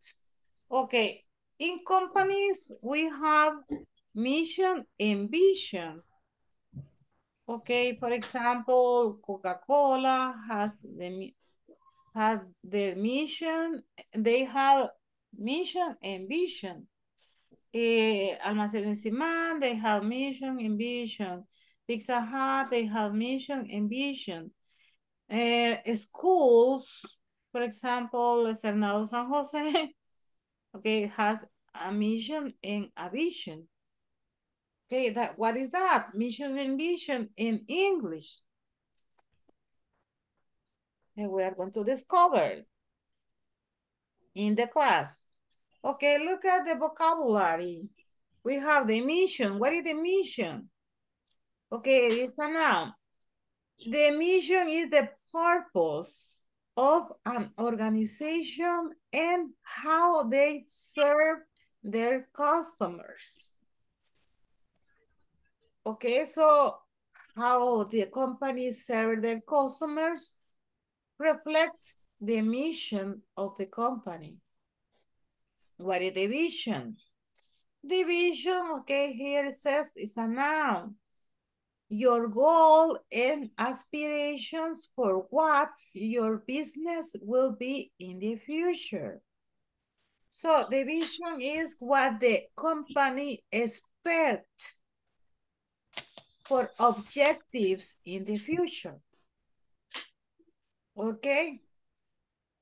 Okay, in companies, we have mission and vision. Okay, for example, Coca-Cola has the have their mission, they have mission and vision. Eh, Almacenes Simán, they have mission and vision. Pizza Hut, they have mission and vision. Eh, schools, for example, Externado San Jose, okay, has a mission and a vision. Okay, that what is that? Mission and vision in English. And we are going to discover in the class. Okay, look at the vocabulary. We have the mission. What is the mission? Okay, it's a noun. The mission is the purpose of an organization and how they serve their customers. Okay, so how the companies serve their customers reflects the mission of the company. What is the vision? The vision, okay, here it says it's a noun. Your goal and aspirations for what your business will be in the future. So the vision is what the company expect for objectives in the future. Okay.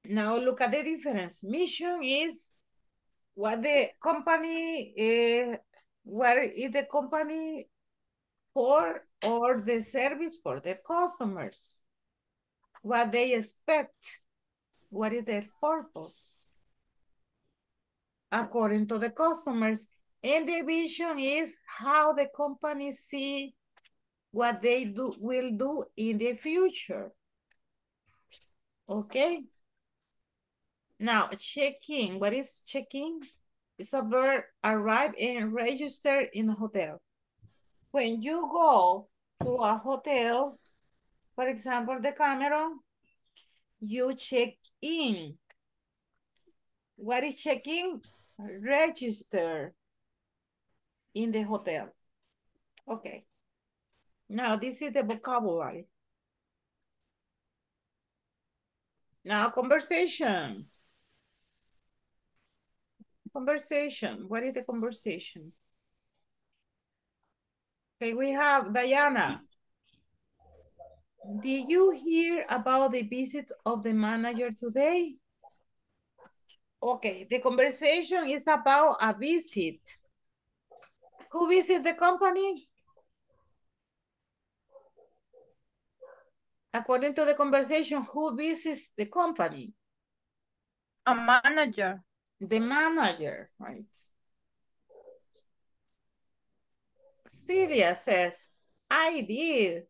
Now look at the difference. Mission is what the company, uh, what is the company for or the service for their customers. What they expect. What is their purpose? According to the customers. And the vision is how the company see what they do will do in the future. Okay. Now, check-in. What is check-in? It's a verb arrive and register in a hotel. when you go to a hotel, for example, the Cameron, you check in. What is check-in? Register in the hotel. Okay. Now this is the vocabulary. Now conversation. Conversation. What is the conversation? Okay, we have Diana. Did you hear about the visit of the manager today? Okay, the conversation is about a visit. Who visit the company? According to the conversation, who visits the company? A manager. The manager, right? Celia says, I did.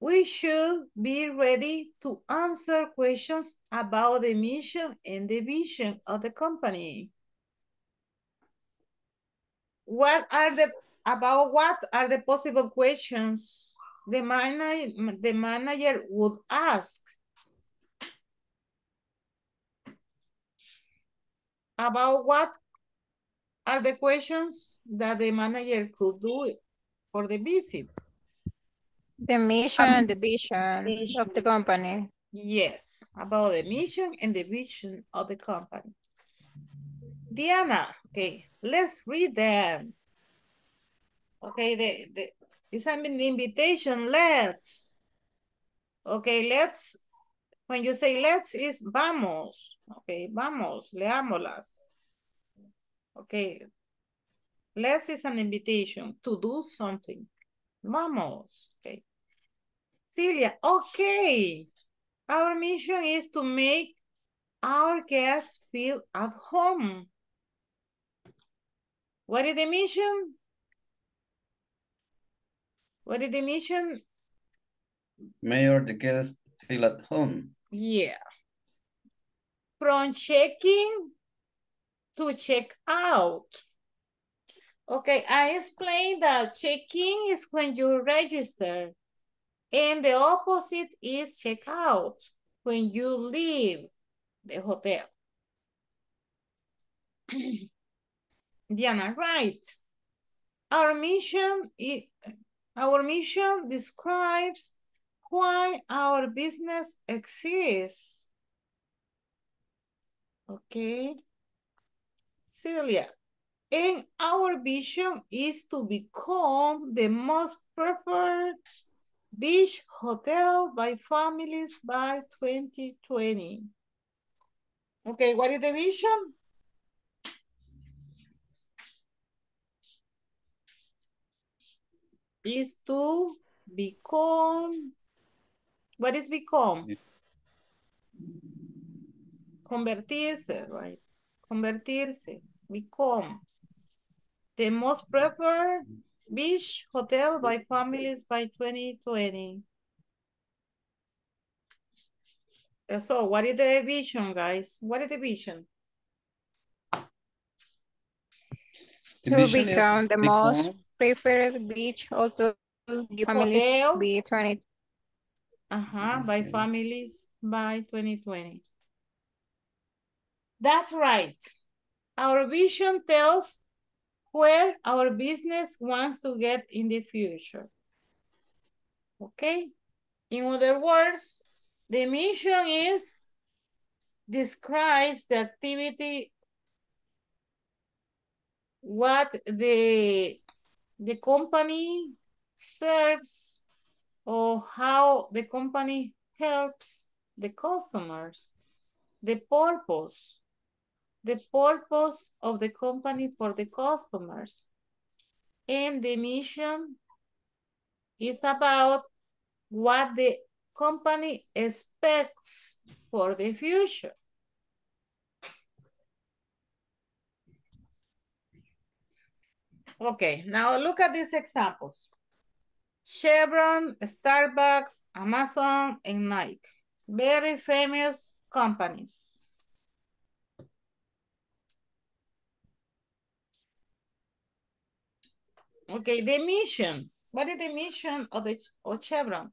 We should be ready to answer questions about the mission and the vision of the company. What are the, about what are the possible questions the, man, the manager would ask? About what are the questions that the manager could do for the visit? The mission um, and the vision of the company. Yes, about the mission and the vision of the company. Diana, okay, let's read them. Okay, the, the, it's an invitation, let's. Okay, let's, when you say let's, is vamos. Okay, vamos, leámoslas. Okay, let's is an invitation to do something. Vamos, okay. Celia, okay. Our mission is to make our guests feel at home. What is the mission? What is the mission? Mayor, the guests feel at home. Yeah. From checking to check out. Okay, I explained that check-in is when you register. And the opposite is check out, when you leave the hotel. Diana, right. Our mission, is, our mission describes why our business exists. Okay. Celia, and our vision is to become the most preferred beach hotel by families by 2020. Okay, what is the vision? Is to become, what is become? Convertirse, right? Convertirse, become. The most preferred beach hotel by families by 2020. Uh, So what is the vision, guys? What is the vision? The To vision become the to most become- preferred beach also the families Hotel. be 20. Uh-huh, by families by 2020. That's right. Our vision tells where our business wants to get in the future. Okay? In other words, the mission is describes the activity what the the company serves or how the company helps the customers, the purpose, the purpose of the company for the customers. And the mission is about what the company expects for the future. Okay, now look at these examples. Chevron, Starbucks, Amazon, and Nike. Very famous companies. Okay, the mission. What is the mission of the of Chevron?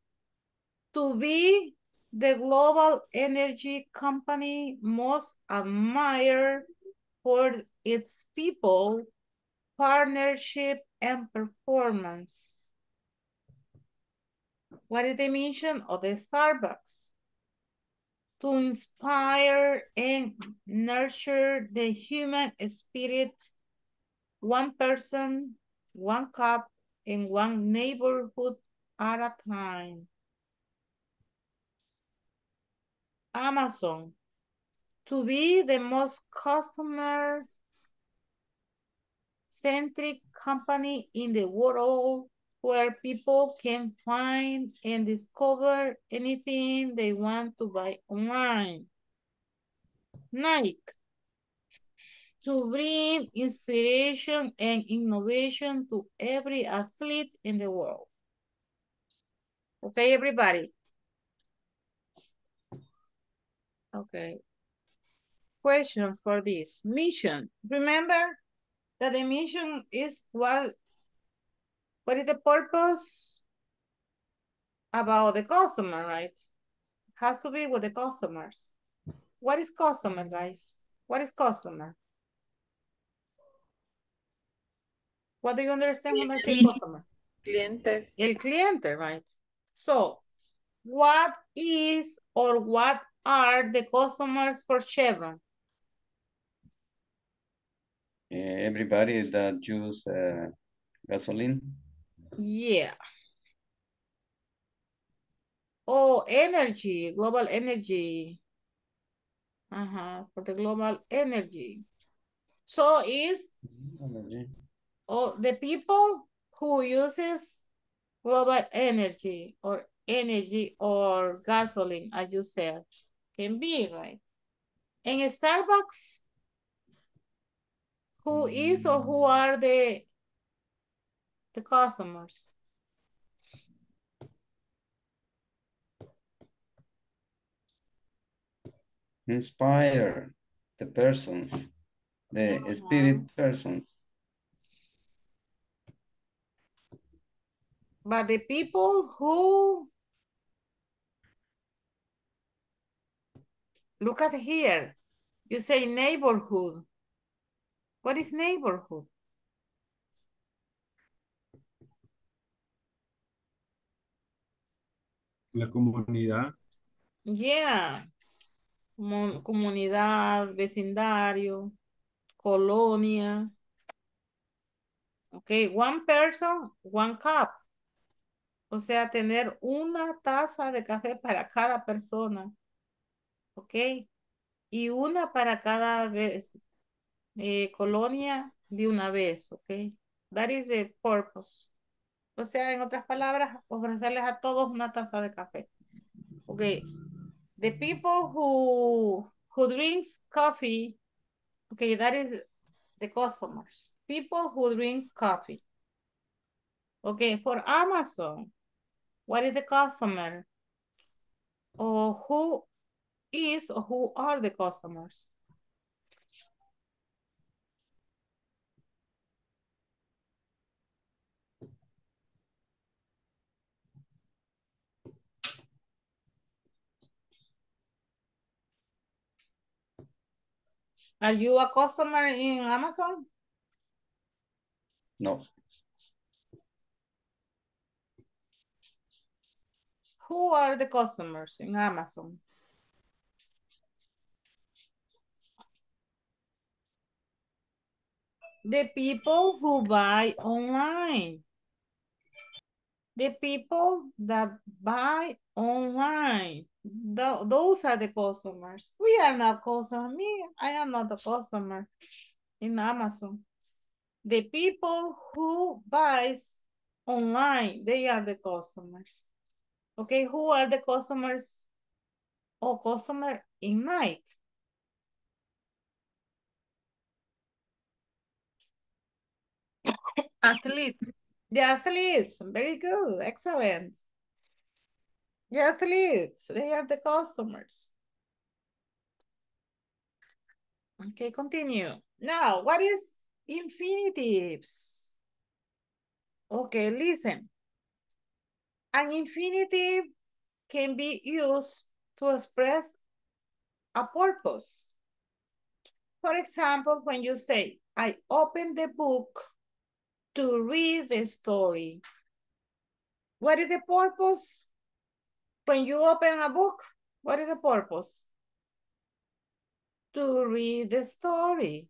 To be the global energy company most admired for its people, partnership, and performance. What is the mission of oh, the Starbucks? To inspire and nurture the human spirit, one person, one cup, in one neighborhood at a time. Amazon, to be the most customer centric company in the world where people can find and discover anything they want to buy online. Nike, to bring inspiration and innovation to every athlete in the world. Okay, everybody. Okay. Questions for this. Mission. Remember that the mission is what, what is the purpose about the customer, right? Has to be with the customers. What is customer, guys? What is customer? What do you understand when I say customer? Clientes. El cliente, right? So, what is or what are the customers for Chevron? Everybody that use uh, gasoline. Yeah. Oh, energy, global energy. Uh-huh, for the global energy. So is Energy. oh, the people who uses global energy or energy or gasoline, as you said, can be, right? In Starbucks, who is or who are the the customers? Inspire the persons, the uh-huh. spirit persons. But the people who look at here, you say neighborhood. What is neighborhood? La comunidad. Yeah. Comu- comunidad, vecindario, colonia. Okay, one person, one cup. O sea, tener una taza de café para cada persona. Ok. Y una para cada vez. Eh, colonia de una vez. Ok. That is the purpose. O sea, en otras palabras, ofrecerles a todos una taza de café. Ok. The people who, who drinks coffee. Okay, that is the customers. People who drink coffee. Okay, for Amazon, what is the customer? Or who is or who are the customers? Are you a customer in Amazon? No. Who are the customers in Amazon? The people who buy online. The people that buy online. Tho- those are the customers. We are not customers. Me, I am not a customer in Amazon. The people who buys online, they are the customers. Okay, who are the customers or customer in Nike? Athlete. The athletes, very good, excellent. The athletes, they are the customers. Okay, continue. Now, what is infinitives? Okay, listen. An infinitive can be used to express a purpose. For example, when you say, I opened the book to read the story. What is the purpose? When you open a book, what is the purpose? To read the story.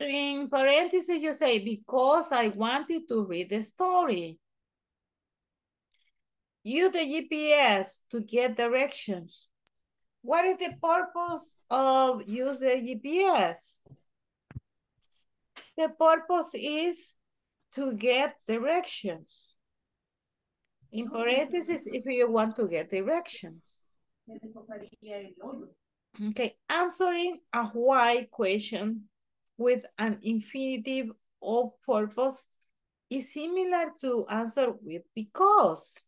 In parentheses, you say, because I wanted to read the story. Use the GPS to get directions. What is the purpose of use the GPS? The purpose is to get directions. In parentheses, if you want to get directions. Okay, answering a why question with an infinitive of purpose is similar to answer with because.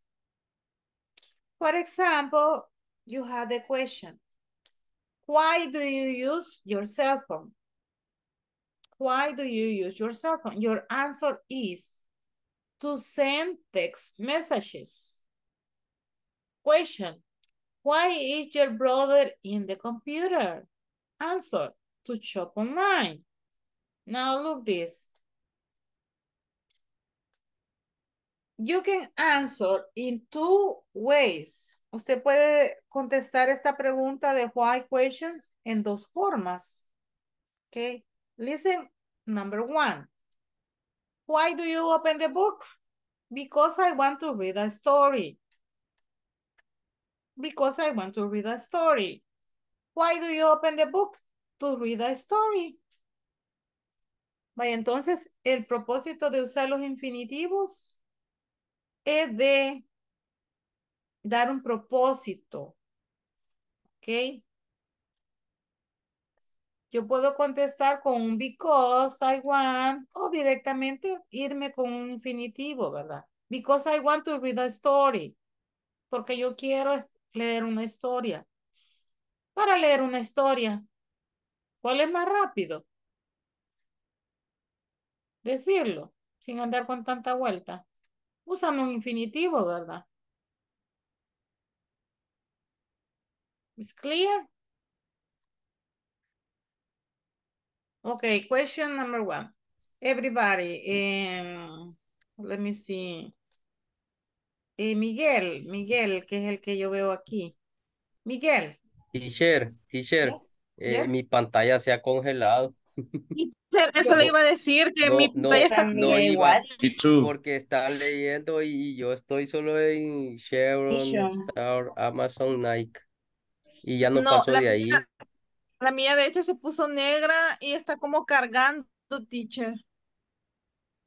For example, you have the question, why do you use your cell phone? Why do you use your cell phone? Your answer is to send text messages. Question, why is your brother in the computer? Answer, to shop online. Now look this. You can answer in two ways. Usted puede contestar esta pregunta de why questions en dos formas. Okay. Listen, number one. Why do you open the book? Because I want to read a story. Because I want to read a story. Why do you open the book? To read a story. Vaya, entonces, el propósito de usar los infinitivos es de dar un propósito. ¿Ok? Yo puedo contestar con un because I want o directamente irme con un infinitivo, ¿verdad? Because I want to read a story. Porque yo quiero leer una historia. Para leer una historia, ¿cuál es más rápido? Decirlo, sin andar con tanta vuelta. Usan un infinitivo, ¿verdad? ¿Es clear? Okay, question number one. Everybody, um, let me see. Eh, Miguel, Miguel, que es el que yo veo aquí. Miguel. Teacher, teacher, eh, Yes. mi pantalla se ha congelado. Eso le iba a decir que No, mi no, pantalla está no iba, Me too. porque está leyendo y yo estoy solo en Chevron. Star, Amazon, Nike. Y ya no, No, pasó la de ahí. mía, la mía de hecho se puso negra y está como cargando, teacher.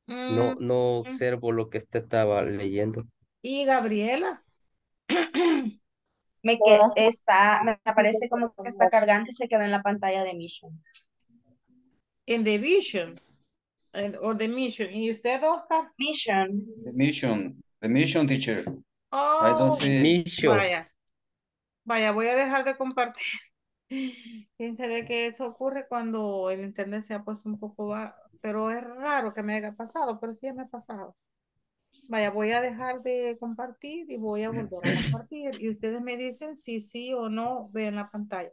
No, Mm, no observo lo que usted estaba leyendo. ¿Y Gabriela? Me, que, está, me aparece como que está cargando y se quedó en la pantalla de Mission. En The Vision. O The Mission. ¿Y usted, Oscar? Mission. The mission, the mission teacher. I Oh, don't see. Mission. vaya. Vaya, voy a dejar de compartir. De que eso ocurre cuando el internet se ha puesto un poco bajo, pero es raro que me haya pasado, pero sí me ha pasado. Vaya, voy a dejar de compartir y voy a volver a compartir. Y ustedes me dicen si sí o no ven la pantalla.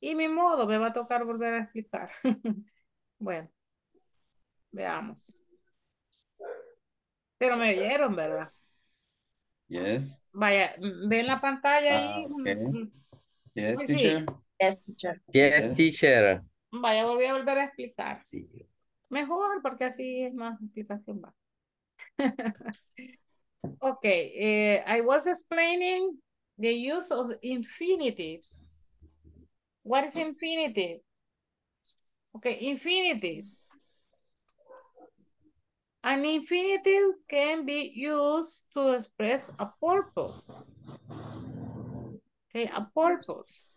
Y mi modo, me va a tocar volver a explicar. Bueno, veamos. Pero me oyeron, ¿verdad? Yes. Vaya, ven la pantalla Ah, ahí. okay. Mm, Yes, Pues teacher. Yes, teacher. Yes, teacher. Vaya, voy a volver a explicar. Sí. Mejor, porque así es más explicación va. Okay, eh, I was explaining the use of infinitives. What is infinitive? Okay, infinitives. An infinitive can be used to express a purpose. Okay, a purpose.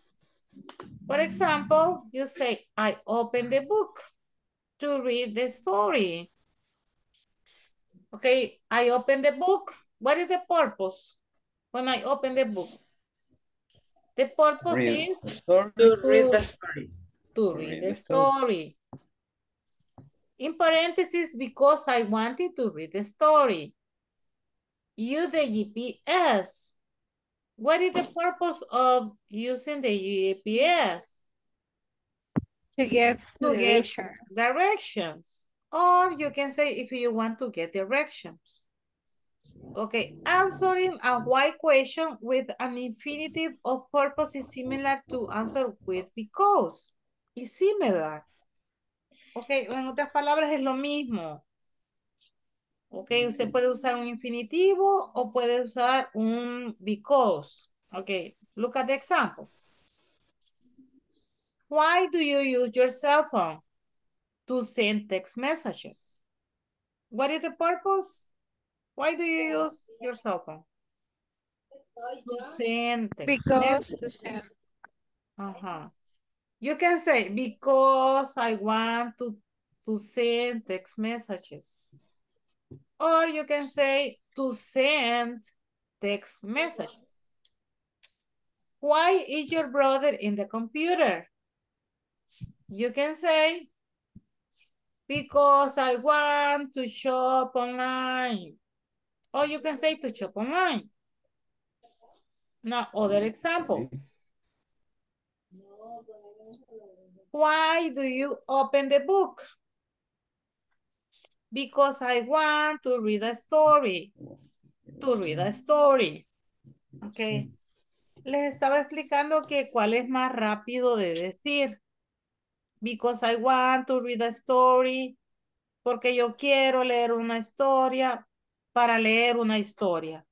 For example, you say, I open the book to read the story. Okay, I open the book. What is the purpose when I open the book? The purpose Read is the. To read the story. to read the story. In parentheses, because I wanted to read the story. use the GPS. What is the purpose of using the GPS? To get To get directions. Or you can say if you want to get directions. Okay, answering a why question with an infinitive of purpose is similar to answer with because. Is similar. Ok, en otras palabras es lo mismo. Ok, usted puede usar un infinitivo o puede usar un because. Ok, look at the examples. Why do you use your cell phone? To send text messages. What is the purpose? Why do you use your cell phone? To send text Because to messages. send. Uh-huh. You can say, because I want to, to send text messages. Or you can say, to send text messages. Why is your brother in the computer? You can say, because I want to shop online. Or you can say to shop online. Now, other mm-hmm. example. Why do you open the book? Because I want to read a story. To read a story. Ok. Les estaba explicando que cuál es más rápido de decir. Because I want to read a story. Porque yo quiero leer una historia para leer una historia.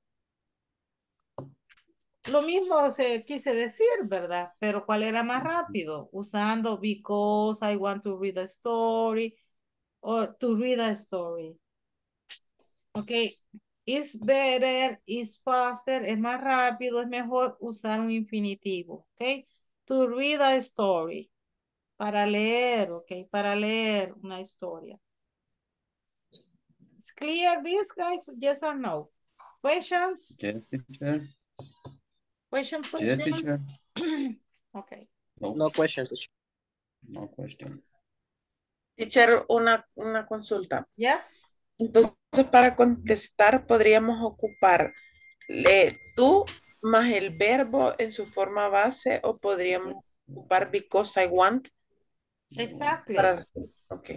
Lo mismo se quise decir, ¿verdad? Pero ¿cuál era más rápido? Usando because I want to read a story or to read a story. Ok. Is better, is faster, es más rápido, es mejor usar un infinitivo. Ok. To read a story. Para leer, ok. Para leer una historia. Is clear this, guys? Yes or no? Questions? Yes, teacher. Question, Yes, questions? teacher. okay. No, No question, teacher. no question. Teacher, una, una consulta. Yes. Entonces, para contestar, podríamos ocupar le, tú más el verbo en su forma base o podríamos ocupar because I want. Exactly. Para, ok.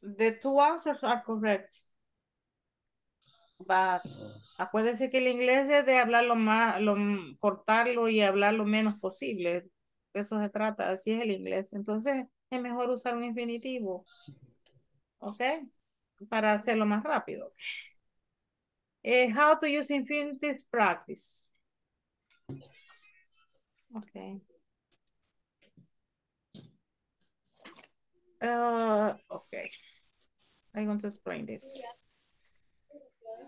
The two answers are correct. But acuérdense que el inglés es de hablar lo más, lo, cortarlo y hablar lo menos posible. De eso se trata, así es el inglés. Entonces mejor usar un infinitivo. ¿Ok? Para hacerlo más rápido. Eh, how to use infinitives practice. Okay. Uh, okay. I'm going to explain this.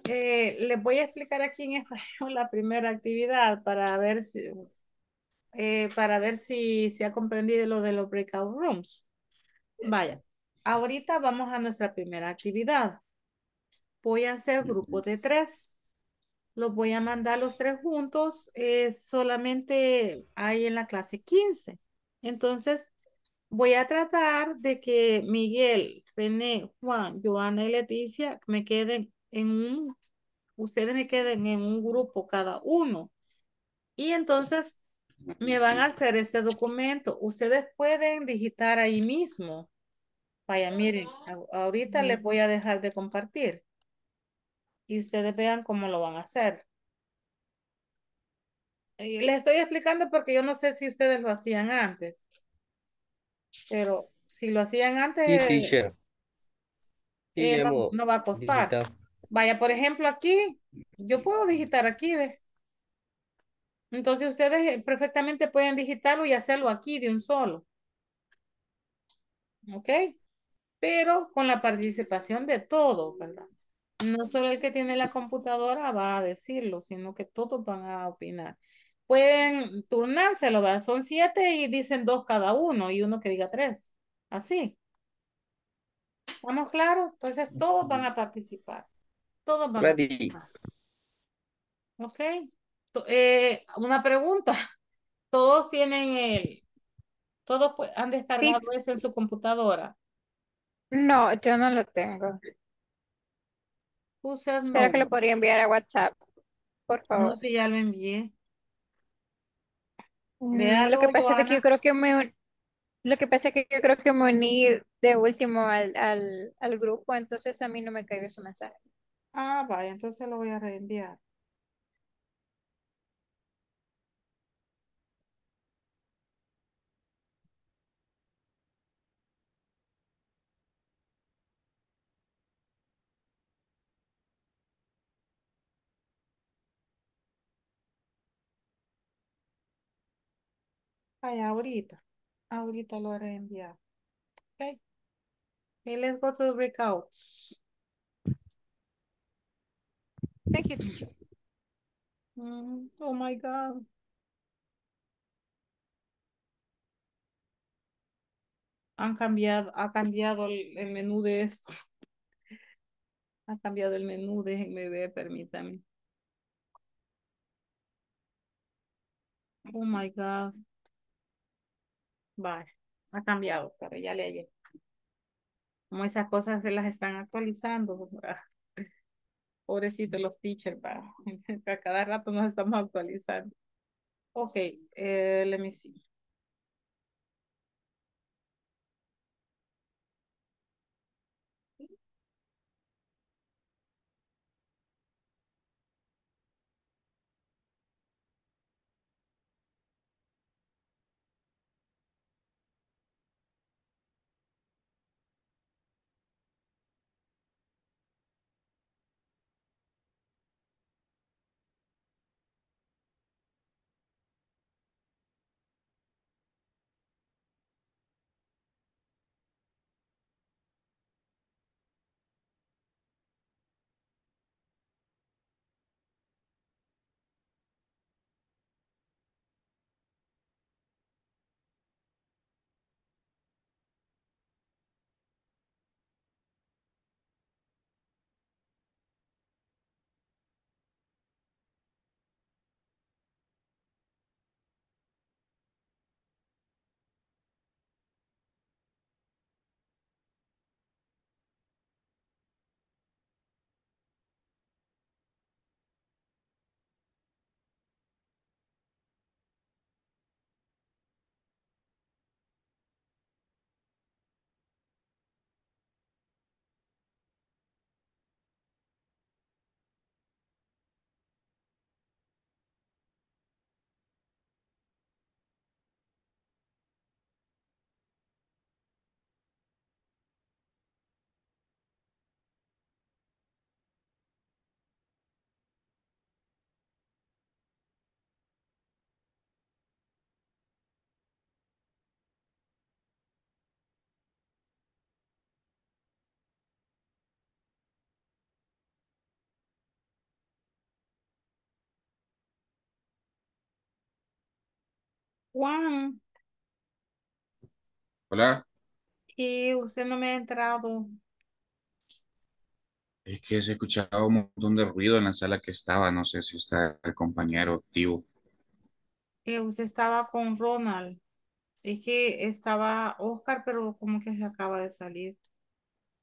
Eh, les voy a explicar aquí en español la primera actividad para ver si, eh, para ver si se ha comprendido lo de los breakout rooms. Vaya, ahorita vamos a nuestra primera actividad. Voy a hacer grupos de tres. Los voy a mandar los tres juntos. eh, solamente hay en la clase 15. Entonces, voy a tratar de que Miguel, René, Juan, Joana y Leticia me queden en un, ustedes me queden en un grupo cada uno. Y entonces me van a hacer este documento. Ustedes pueden digitar ahí mismo. Vaya, miren, a- ahorita les voy a dejar de compartir. Y ustedes vean cómo lo van a hacer. Y les estoy explicando porque yo no sé si ustedes lo hacían antes. Pero si lo hacían Sí, antes, teacher. Sí, eh, no, va a costar. Vaya, por ejemplo, aquí, yo puedo digitar aquí, ¿ve? Entonces ustedes perfectamente pueden digitarlo y hacerlo aquí de un solo. ¿Ok? Pero con la participación de todos, ¿verdad? No solo el que tiene la computadora va a decirlo, sino que todos van a opinar. Pueden turnárselo, ¿verdad? Son siete y dicen dos cada uno y uno que diga tres. Así. ¿Estamos claros? Entonces todos van a participar. Todos van a Ready. participar. Ok. Eh, una pregunta. Todos tienen el, todos han descargado eso en su computadora. No, yo no lo tengo. Says ¿Será no? que lo podría enviar a WhatsApp? por No favor. sé, ya lo envié. Mm, Lo que pasa es que yo creo que me, lo que pasa es que yo creo que me uní de último al, al, al grupo, entonces a mí no me cayó su mensaje. Ah, vaya, entonces lo voy a reenviar. Ahorita. Ahorita lo haré enviar. Okay. Okay, let's go to the breakouts. Thank you, teacher. Mm, oh my God. Han cambiado, ha cambiado el, el menú de esto. Ha cambiado el menú, déjenme ver, permítanme. Oh my God. Vale, ha cambiado, pero ya le hallé. Como esas cosas se las están actualizando. ¿verdad? Pobrecitos los teachers, va. Cada rato nos estamos actualizando. Ok, eh, let me see. Juan, Hola, y usted no me ha entrado. es que se escuchaba un montón de ruido en la sala que estaba, no sé si está el compañero activo. Eh, usted estaba con Ronald. Es que estaba Oscar, pero como que se acaba de salir.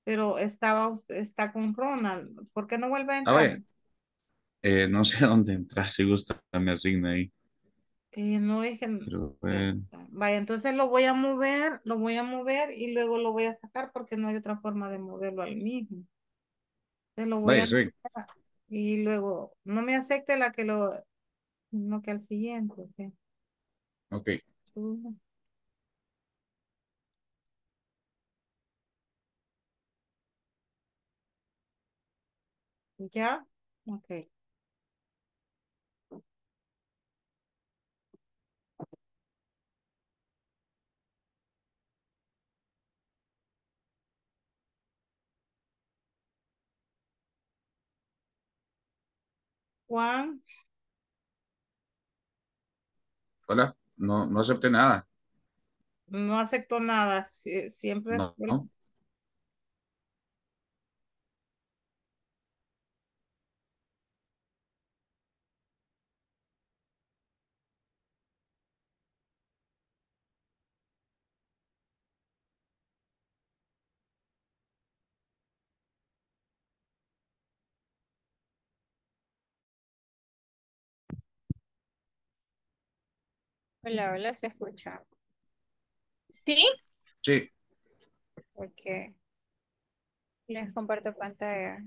Pero estaba, us- está con Ronald. ¿Por qué no vuelve a Ah, entrar? vaya, eh, no sé dónde entrar, si gusta, me asigna ahí. Eh, no es que... Pero eh, Vaya, entonces lo voy a mover, lo voy a mover y luego lo voy a sacar porque no hay otra forma de moverlo al mismo. Entonces lo voy vaya, a mover y luego no me acepte la que lo, no que al siguiente. ok. Ok, Ujú. ¿Ya? Ok. Juan, hola, no, no acepté nada. no aceptó nada. Sie- siempre No, fue- no. Hola, hola, se escucha. ¿Sí? Sí. Ok. Les comparto pantalla.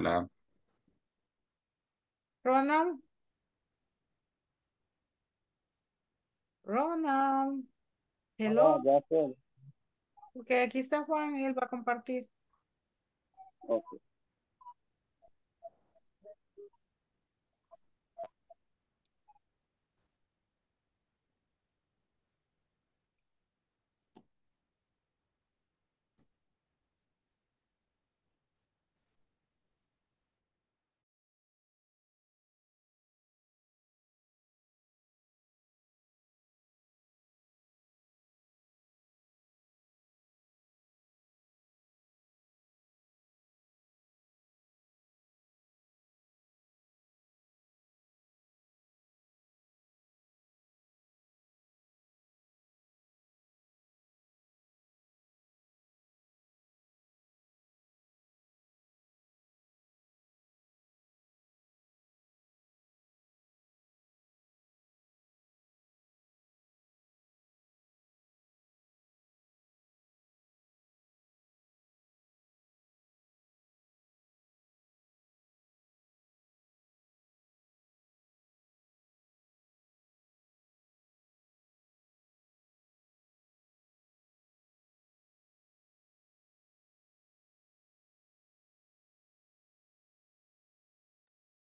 Hola. Ronald. Ronald. Hello. Hola. Ok, aquí está Juan, él va a compartir. Ok.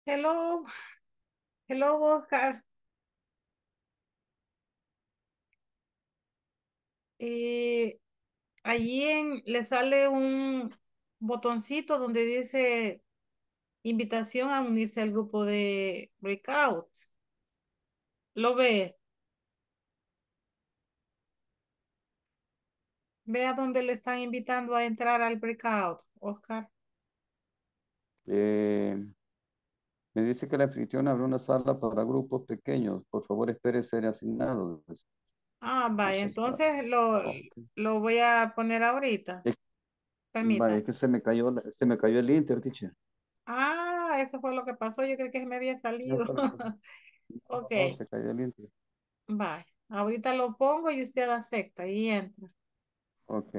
Hello. Hello, Oscar. Eh, allí le sale un botoncito donde dice invitación a unirse al grupo de breakout. ¿Lo ve? Vea dónde le están invitando a entrar al breakout, Oscar. Eh, me dice que la anfitriona abre una sala para grupos pequeños. Por favor, espere ser asignado. Ah, vaya, sé, entonces lo, lo voy a poner ahorita. Es-. Vaya, es que se me cayó, se me cayó el Inter, teacher. Ah, eso fue lo que pasó. Yo creo que se me había salido. que Ok, No, se cayó el Inter. bye. Ahorita lo pongo y usted acepta y entra. Ok.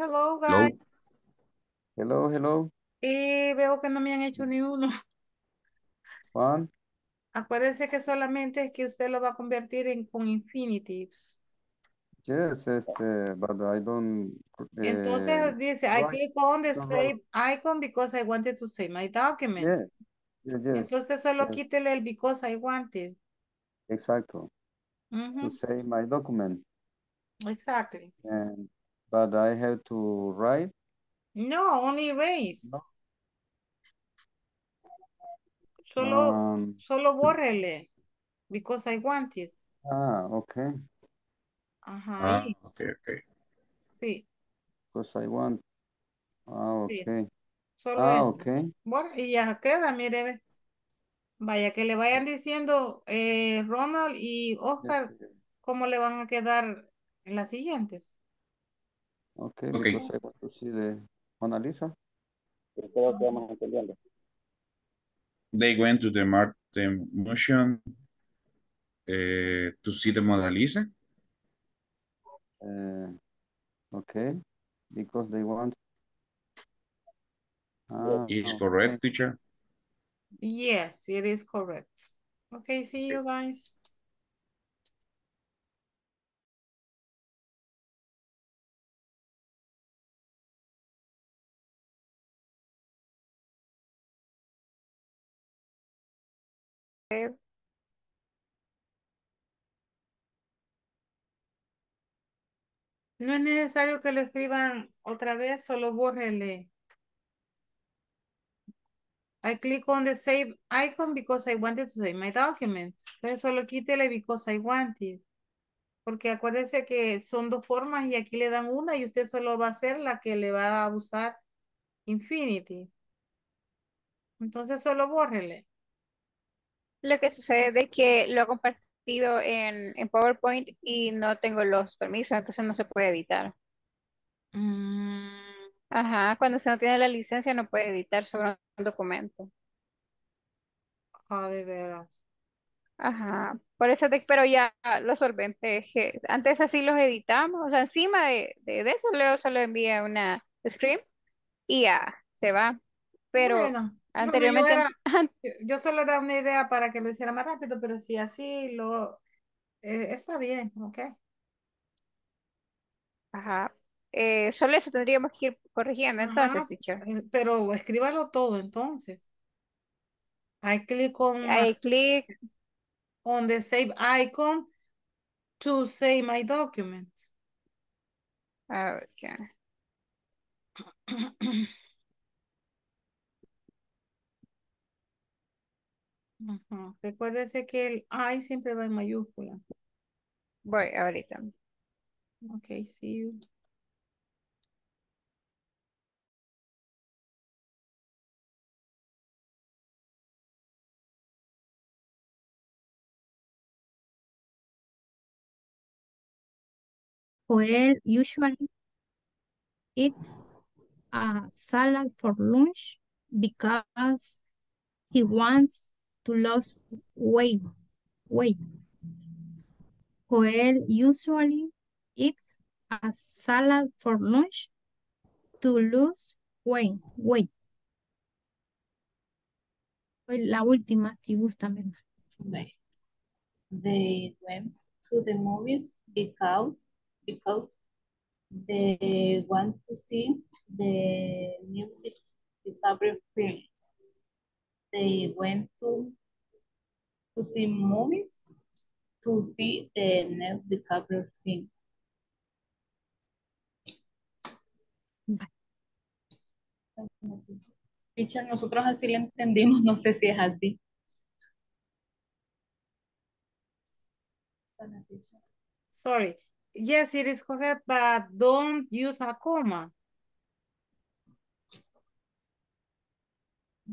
Hello, guys. Hello. Hello. Y veo que no me han hecho ni uno. Juan. Acuérdese que solamente es que usted lo va a convertir en con infinitives. Yes, este, but I don't. eh, Entonces dice, I click on the save icon because I wanted to save my document. Yes, yes, yes. Entonces solo quítele el because I wanted. Exacto. Ujú, To save my document. Exactly. And, but I have to write. No, only erase. No. Solo, Um, solo bórrele. Because I wanted. ah, okay. Ajá, Ah, ahí. ok, ok. Sí, Because I want. Ah, sí. okay. Solo Ah, okay. Bueno, y ya queda, mire. Vaya, que le vayan diciendo eh, Ronald y Oscar cómo le van a quedar en las siguientes. Okay, Ok. because I want to see the Mona Lisa. Espero que vamos entendiendo. They went to the Martin Museum eh, to see the Mona Lisa. Uh, okay. Because they want. is correct, teacher. Yes, it is correct. Okay, see you guys. No es necesario que lo escriban otra vez, solo bórrele. I click on the save icon because I wanted to save my documents. Entonces solo quítele because I wanted. Porque acuérdese que son dos formas y aquí le dan una y usted solo va a hacer la que le va a usar Infinity. Entonces solo bórrele. Lo que sucede es que lo he compartido en, en PowerPoint y no tengo los permisos, entonces no se puede editar. Mm, Ajá, cuando se no tiene la licencia no puede editar sobre un documento. ah, de veras. Ajá, por eso te, pero ya lo solventé. Antes así los editamos, o sea, encima de, de, de eso Leo solo envía una screen y ya se va. Pero Bueno, no, yo, anteriormente, era- yo- solo era una idea para que lo hiciera más rápido, pero si así lo eh, está bien, ok. ajá, eh, solo eso tendríamos que ir corrigiendo entonces, Ajá, teacher. eh, pero escríbalo todo entonces. I click on, I click, on the save icon to save my document. okay. Ajá. Recuérdese que el I siempre va en mayúscula. Voy ahorita. Ok, see you. Joel usually eats a salad for lunch because he wants to lose weight. Weight. Joel usually eats a salad for lunch to lose weight. Weight. La última, si gustan, ¿verdad? They, went to the movies because because they want to see the new Di- DiCaprio film. They went to to see movies to see the new DiCaprio film. Teacher, nosotros así lo entendimos, no sé si es así. Sorry. Yes, it is correct, but don't use a comma.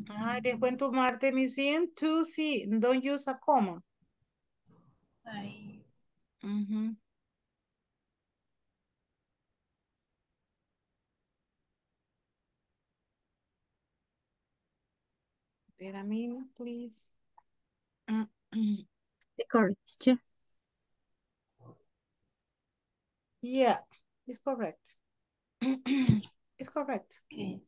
Ah, they went to Marte Museum to see, don't use a comma. Ay, Mhm. Wait a minute, please. The correct teacher. Yeah, it's correct. It's correct. okay.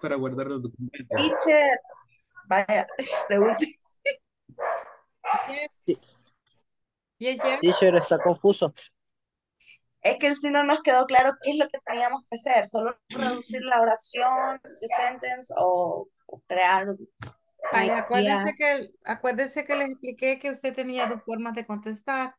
Para guardar los documentos. Teacher, vaya, pregunte. Yes. Yes, yes. Teacher, está confuso. Es que si no nos quedó claro qué es lo que teníamos que hacer, solo reducir la oración, the sentence o, o crear acuérdese idea. que, acuérdese que les expliqué que usted tenía dos formas de contestar.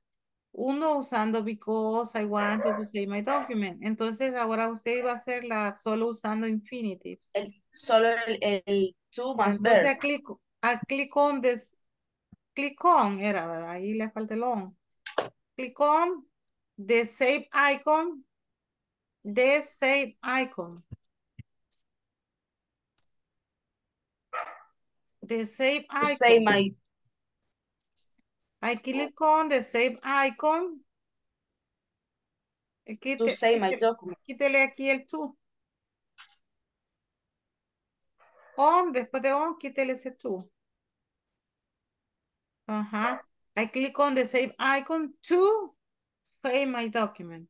Uno usando because I wanted to say my document. Entonces ahora usted iba a hacerla solo usando infinitives. El, solo el, el to más Entonces a click, a click on this, click on era, ¿verdad? Ahí le falta el on. Click on the save icon, the save icon. The save icon. say my I click on the save icon. To say my document. Quítele aquí el to. On, después de on, quítele ese to. Ajá. I click on the save icon to save my document.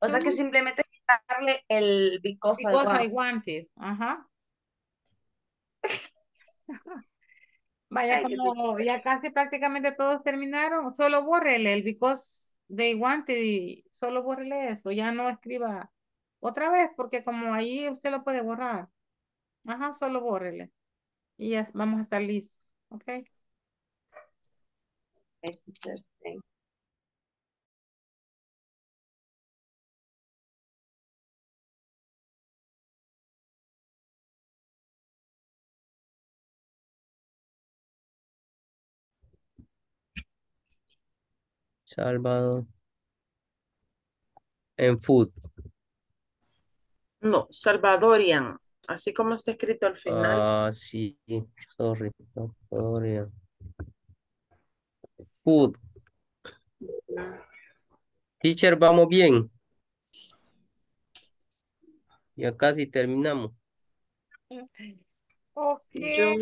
O sea que simplemente quitarle el because, I Because I want. wanted. Ajá. Vaya, Ay, como ya casi prácticamente todos terminaron, solo bórrele el because they wanted y solo bórrele eso. Ya no escriba otra vez porque como ahí usted lo puede borrar. Ajá, solo bórrele. Y ya vamos a estar listos. ¿Ok? Okay, teacher, thank Salvador. En food. No, Salvadorian. Así como está escrito al final. Ah, sí. Sorry. Salvadorian. Food. Teacher, vamos bien. Ya casi terminamos. Ok. Yo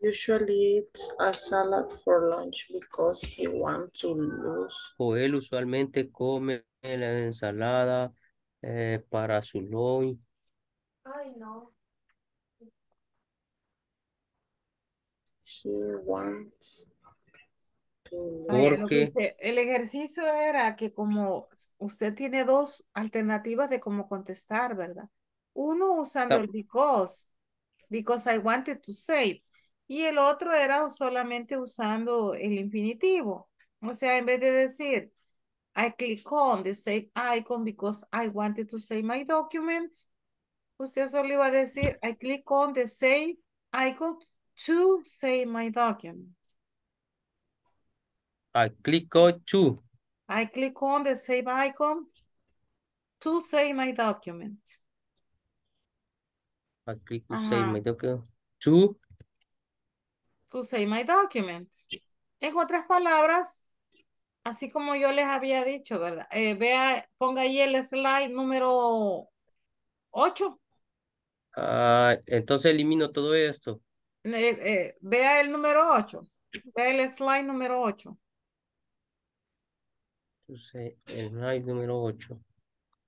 usually eat a salad for lunch because he wants to lose. Joel usualmente come la ensalada eh, para su lunch. Ay, no. He wants to Porque el ejercicio era que como usted tiene dos alternativas de cómo contestar, ¿verdad? Uno usando el because, because I wanted to say, y el otro era solamente usando el infinitivo. O sea, en vez de decir, I click on the save icon because I wanted to save my document, usted solo iba a decir, I click on the save icon to save my document. I click on to. I click on the save icon to save my document. I click to save my document. To. To save my document. En otras palabras, así como yo les había dicho, ¿verdad? Eh, vea, ponga ahí el slide número 8. Ah, entonces elimino todo esto. vea el número 8. Vea el slide número 8. Entonces, el slide número 8.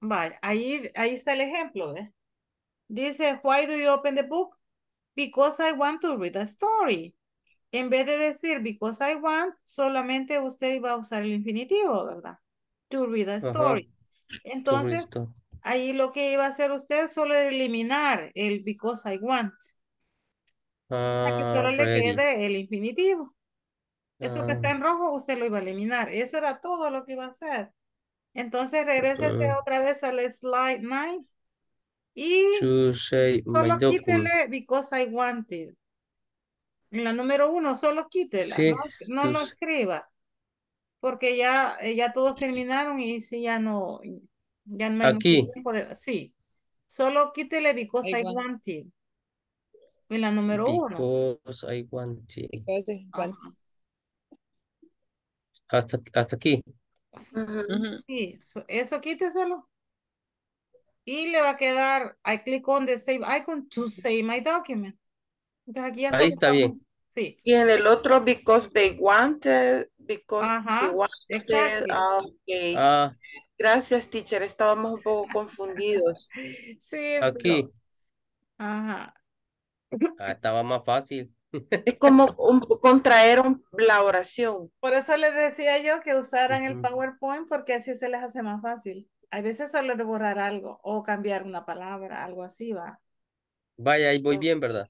Vaya, ahí, ahí está el ejemplo, ¿eh? Dice, why do you open the book? Because I want to read a story. En vez de decir because I want, solamente usted iba a usar el infinitivo, ¿verdad? To read a story. Entonces, ahí lo que iba a hacer usted solo es eliminar el because I want. Para que Ah, solo le quede el infinitivo. Eso que Ah, está en rojo, usted lo iba a eliminar. Eso era todo lo que iba a hacer. Entonces, regrese mm. otra vez al slide 9 y solo quítele because I wanted. En la número uno, solo quítela, Sí, no, no lo s- escriba, porque ya, eh, ya todos terminaron y sí, ya no, ya no hay Aquí. tiempo de, sí, solo quítele because I I want. la número uno. Because I want to. Because I want. Ajá. Hasta, hasta aquí. Sí, so- eso quíteselo. Y le va a quedar, I click on the save icon to save my document. Entonces aquí ya Ahí está estamos- bien. Sí, Y en el otro, because they wanted, because ajá, wanted. exacto. Ah. Ah, Gracias, teacher. Estábamos un poco confundidos. Sí, aquí. pero, ajá. Ah, estaba más fácil. Es como un, contraer un- la oración. Por eso les decía yo que usaran el. PowerPoint porque así se les hace más fácil. Hay veces solo de borrar algo o cambiar una palabra, algo así va. Vaya, ahí voy bien, ¿verdad?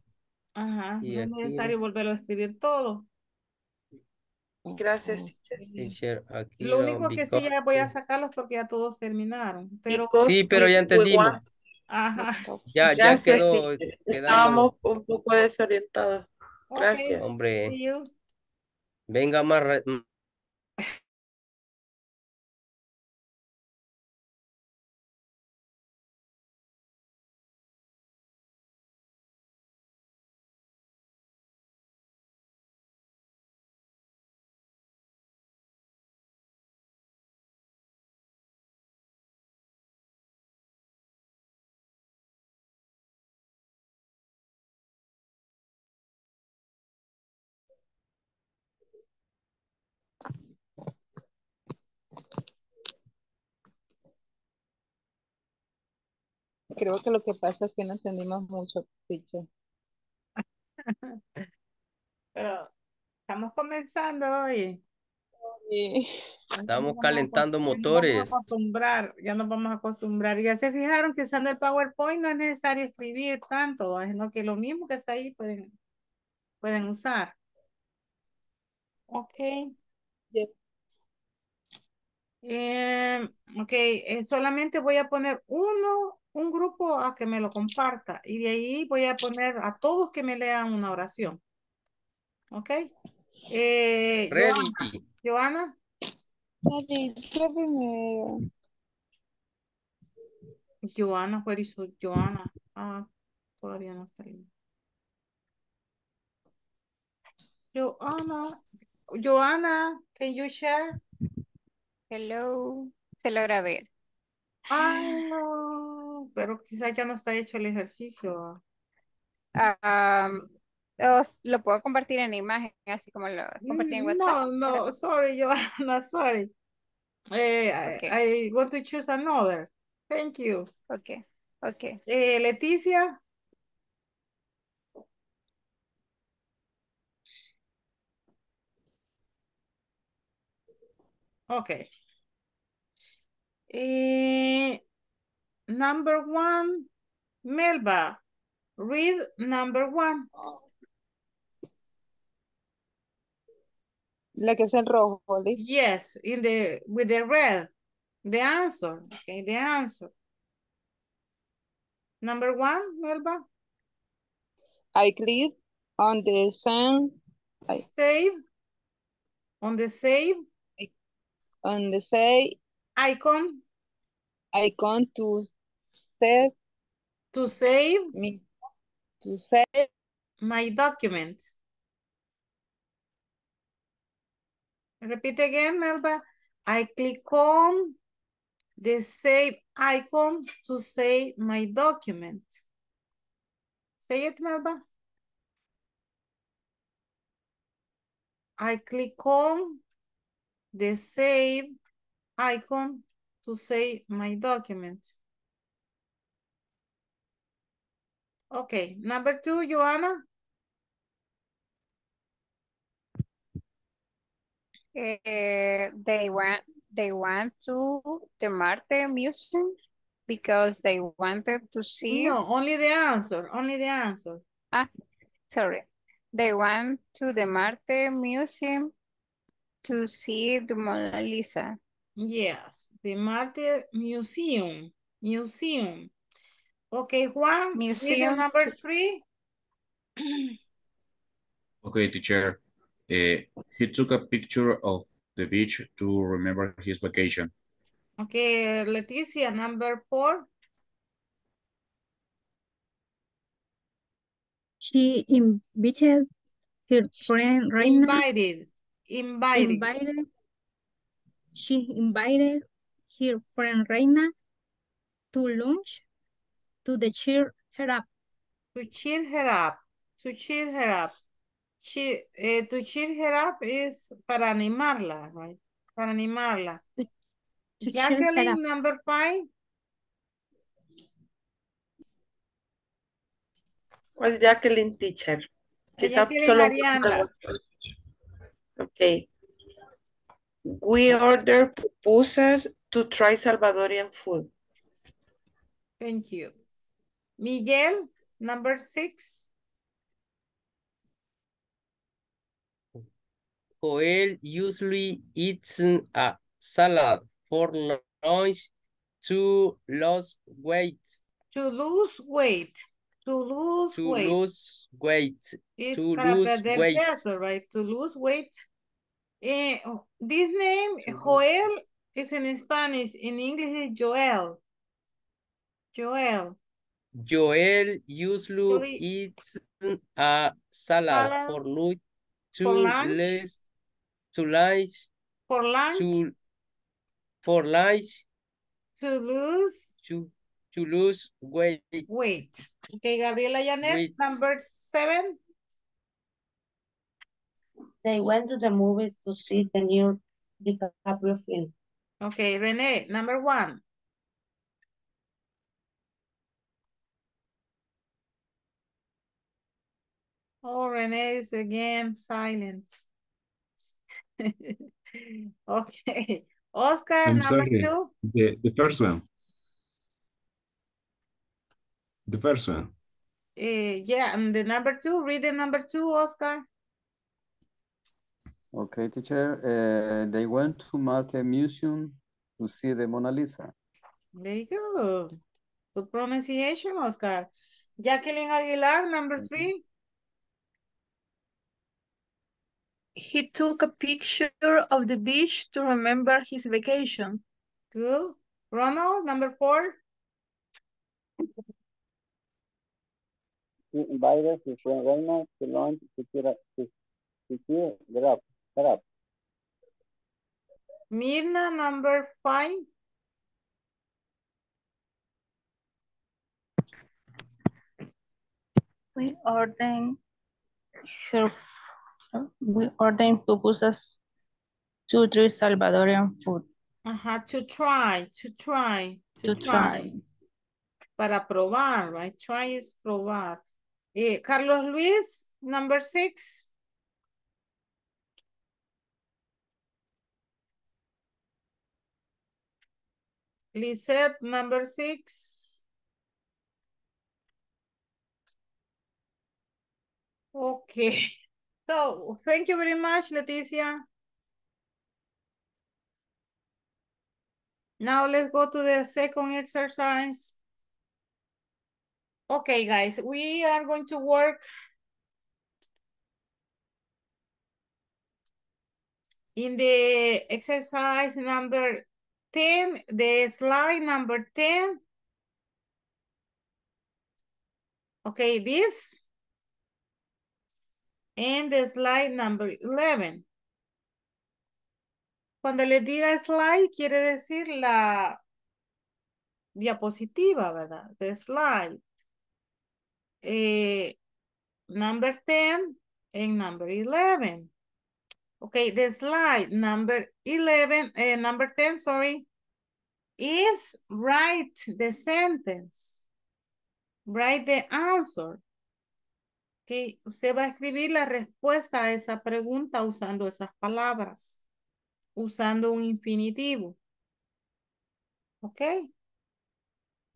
Ajá, Y no es aquí, necesario volverlo a escribir todo. Gracias, teacher. Teacher, aquí Lo único que sí ya voy a sacarlos porque ya todos terminaron. Pero, Sí, pero ya entendimos. ajá. Ya, ya Gracias, quedó, teacher. quedamos, Estábamos un poco desorientados. Gracias. hombre, venga más, Creo que lo que pasa es que no entendimos mucho, teacher. Pero estamos comenzando hoy. Sí. estamos calentando Ya nos motores. vamos a acostumbrar, ya nos vamos a acostumbrar. Y ya se fijaron que usando el PowerPoint no es necesario escribir tanto, sino que lo mismo que está ahí pueden, pueden usar. Ok. Em, ok, eh, solamente voy a poner uno, un grupo a que me lo comparta y de ahí voy a poner a todos que me lean una oración. Ok. Eh, Ready. Joana, Joana, Joana, where is Joana? Ah, todavía no está ahí. Joana, Joana, can you share? Hello. Se logra ver. Ah, no, pero quizás ya no está hecho el ejercicio. Ah, os- lo puedo compartir en imagen, así como lo compartí en WhatsApp. No, no, sorry, Joanna, sorry. Eh, I- Okay. I, want to choose another. Thank you. Okay, okay. Eh, Leticia, okay. Eh, number one, Melba, read number one. La que está en rojo, ¿listo? Yes, in the with the red, the answer. Okay, the answer. Number one, Melba, I click on the same, save. On the save on the say icon icon to to save me to save my document. Repeat again, Melba. I click on the save icon to save my document. Say it, Melba. I click on the save icon to save my document. Okay, number two, Joanna. Eh, they want they want to the Marte Museum because they wanted to see. No, only the answer, only the answer. Ah, sorry. They went to the Marte Museum to see the Mona Lisa. Yes, the Marte Museum, museum. Okay, Juan, Museum number three. Okay, teacher. Eh, he took a picture of the beach to remember his vacation. Okay, Leticia, number four. She invited her friend Reina. Invited, invited. invited. She invited her friend Reina to lunch to the cheer her up. To cheer her up, to cheer her up. Che- eh, to cheer her up is para animarla, right? Para animarla. To cheer her Jacqueline, up. number five. ¿Cuál Jacqueline teacher? Quizá Jacqueline solo. Ok. We order pupusas to try Salvadorian food. Thank you. Miguel, number six. Joel usually eats a salad for lunch to lose weight. To lose weight. To lose To weight. lose weight. To lose weight. peso, right? To lose weight. Eh, oh, this name, Joel, is in Spanish. In English, is Joel. Joel. Joel usually Usually eats a salad salad for lunch to for lunch. lose to lunch For lunch, to for lunch to lose to to lose weight. weight. Okay, Gabriela Janet, Weight. number seven. They went to the movies to see the new DiCaprio film. Okay, Renee, number one. Oh, Renee is again silent. okay. Oscar, I'm number sorry. two. The, the first one. The first one. Eh, yeah, and the number two, read the number two, Oscar. Okay, teacher. Uh, they went to Marte Museum to see the Mona Lisa. Very good. Good pronunciation, Oscar. Jacqueline Aguilar, number three. He took a picture of the beach to remember his vacation. Good. Ronald, number four. He invited his friend Raymond to lunch to cheer up, to, to cheer it up. Get up. Mirna, number five. We ordered her, we ordered pupusas to three Salvadorian food Ajá, to try, to try, to try. Para probar, right? Try is probar. Eh, Carlos Luis, number six. Lisette, number six. Okay. So, thank you very much, Leticia. Now let's go to the second exercise. Okay, guys, we are going to work in the exercise number 10, the slide number 10. Okay, this. And the slide number 11. Cuando les diga slide, quiere decir la diapositiva, ¿verdad? The slide. Eh, number 10 and number 11. Okay, the slide number 11, uh, number 10, sorry, is write the sentence. Write the answer. Okay, usted va a escribir la respuesta a esa pregunta usando esas palabras, usando un infinitivo. Ok.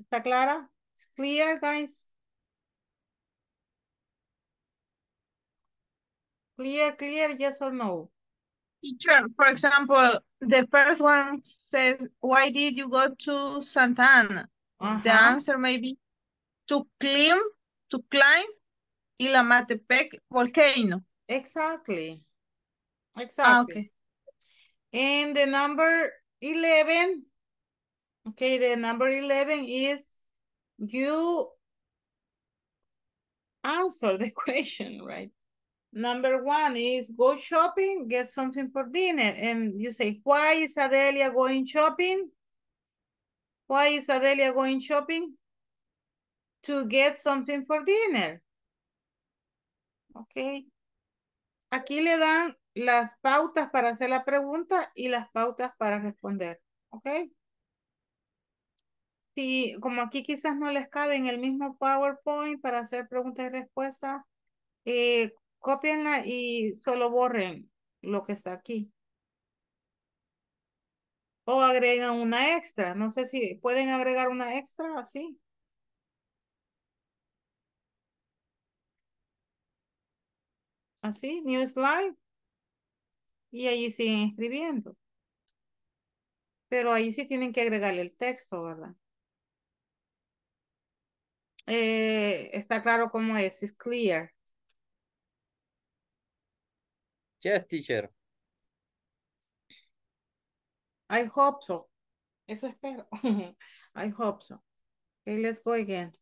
¿Está clara? It's clear, guys? Clear, clear, yes or no? Teacher, for example, the first one says, why did you go to Santa Ana? The answer may be to climb, to climb Ilamatepec volcano. Exactly. Ah, Exactly. okay. And the number 11, okay, the number 11 is you answer the question, right? Number one is go shopping, get something for dinner. And you say, why is Adelia going shopping? Why is Adelia going shopping? To get something for dinner. Ok. Aquí le dan las pautas para hacer la pregunta y las pautas para responder. Ok. Si, como aquí quizás no les cabe en el mismo PowerPoint para hacer preguntas y respuestas, eh, cópienla y solo borren lo que está aquí. O agregan una extra. No sé si pueden agregar una extra así. Así, new slide. y allí siguen escribiendo. Pero ahí sí tienen que agregarle el texto, ¿verdad? Eh, está claro cómo es, es clear. Yes, teacher. I hope so. Eso espero. I hope so. Okay, let's go again.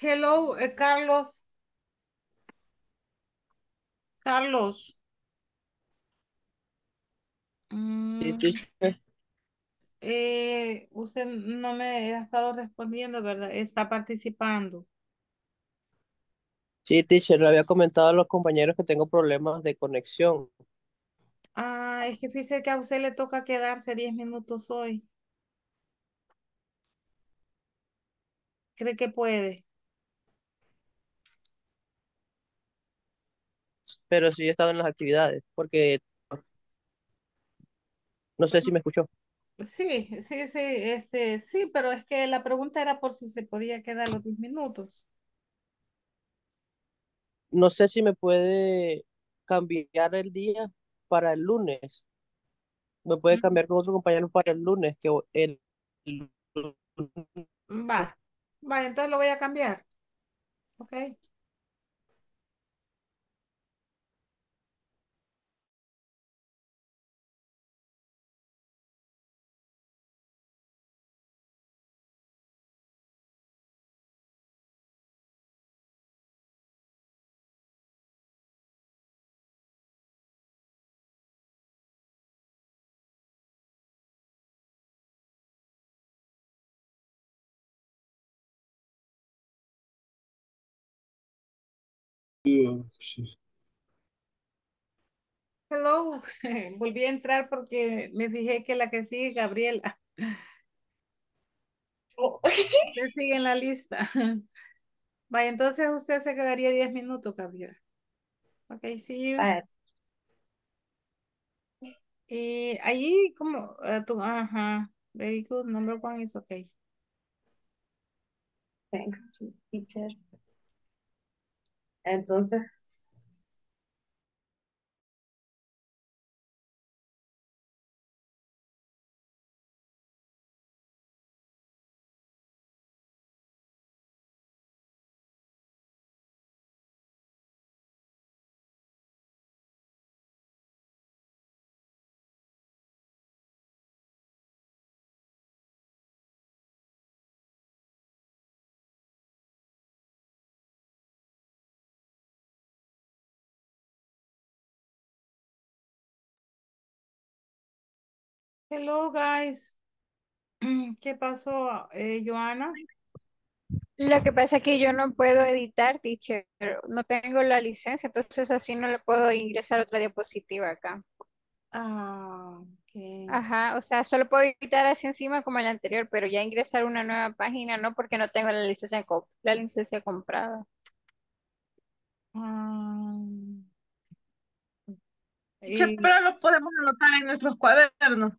Hello, eh, Carlos. Carlos. Sí, Mm, teacher. eh, usted no me ha estado respondiendo, ¿verdad? Está participando. Sí, teacher, le había comentado a los compañeros que tengo problemas de conexión. Ah, es que fíjese que a usted le toca quedarse 10 minutos hoy. ¿Cree que puede? Pero sí he estado en las actividades, porque no sé si me escuchó. Sí, sí, sí, este, sí, pero es que la pregunta era por si se podía quedar los 10 minutos. No sé si me puede cambiar el día para el lunes. Me puede Mm, cambiar con otro compañero para el lunes, que el, el Va, va, entonces lo voy a cambiar. Ok. Hello, volví a entrar porque me fijé que la que sigue es Gabriela. Usted sigue en la lista. Vaya, entonces usted se quedaría 10 minutos, Gabriela. Ok, see you. Bye. Eh, allí como, eh, tú, ajá, very good, number one is okay. Thanks, teacher. Entonces, Hello, guys. ¿Qué pasó, eh, Joana? Lo que pasa es que yo no puedo editar, teacher. No tengo la licencia, entonces así no le puedo ingresar otra diapositiva acá. Ah, ok. Ajá, o sea, solo puedo editar así encima como el anterior, pero ya ingresar una nueva página no porque no tengo la licencia, la licencia comprada. Ah, y pero lo podemos anotar en nuestros cuadernos.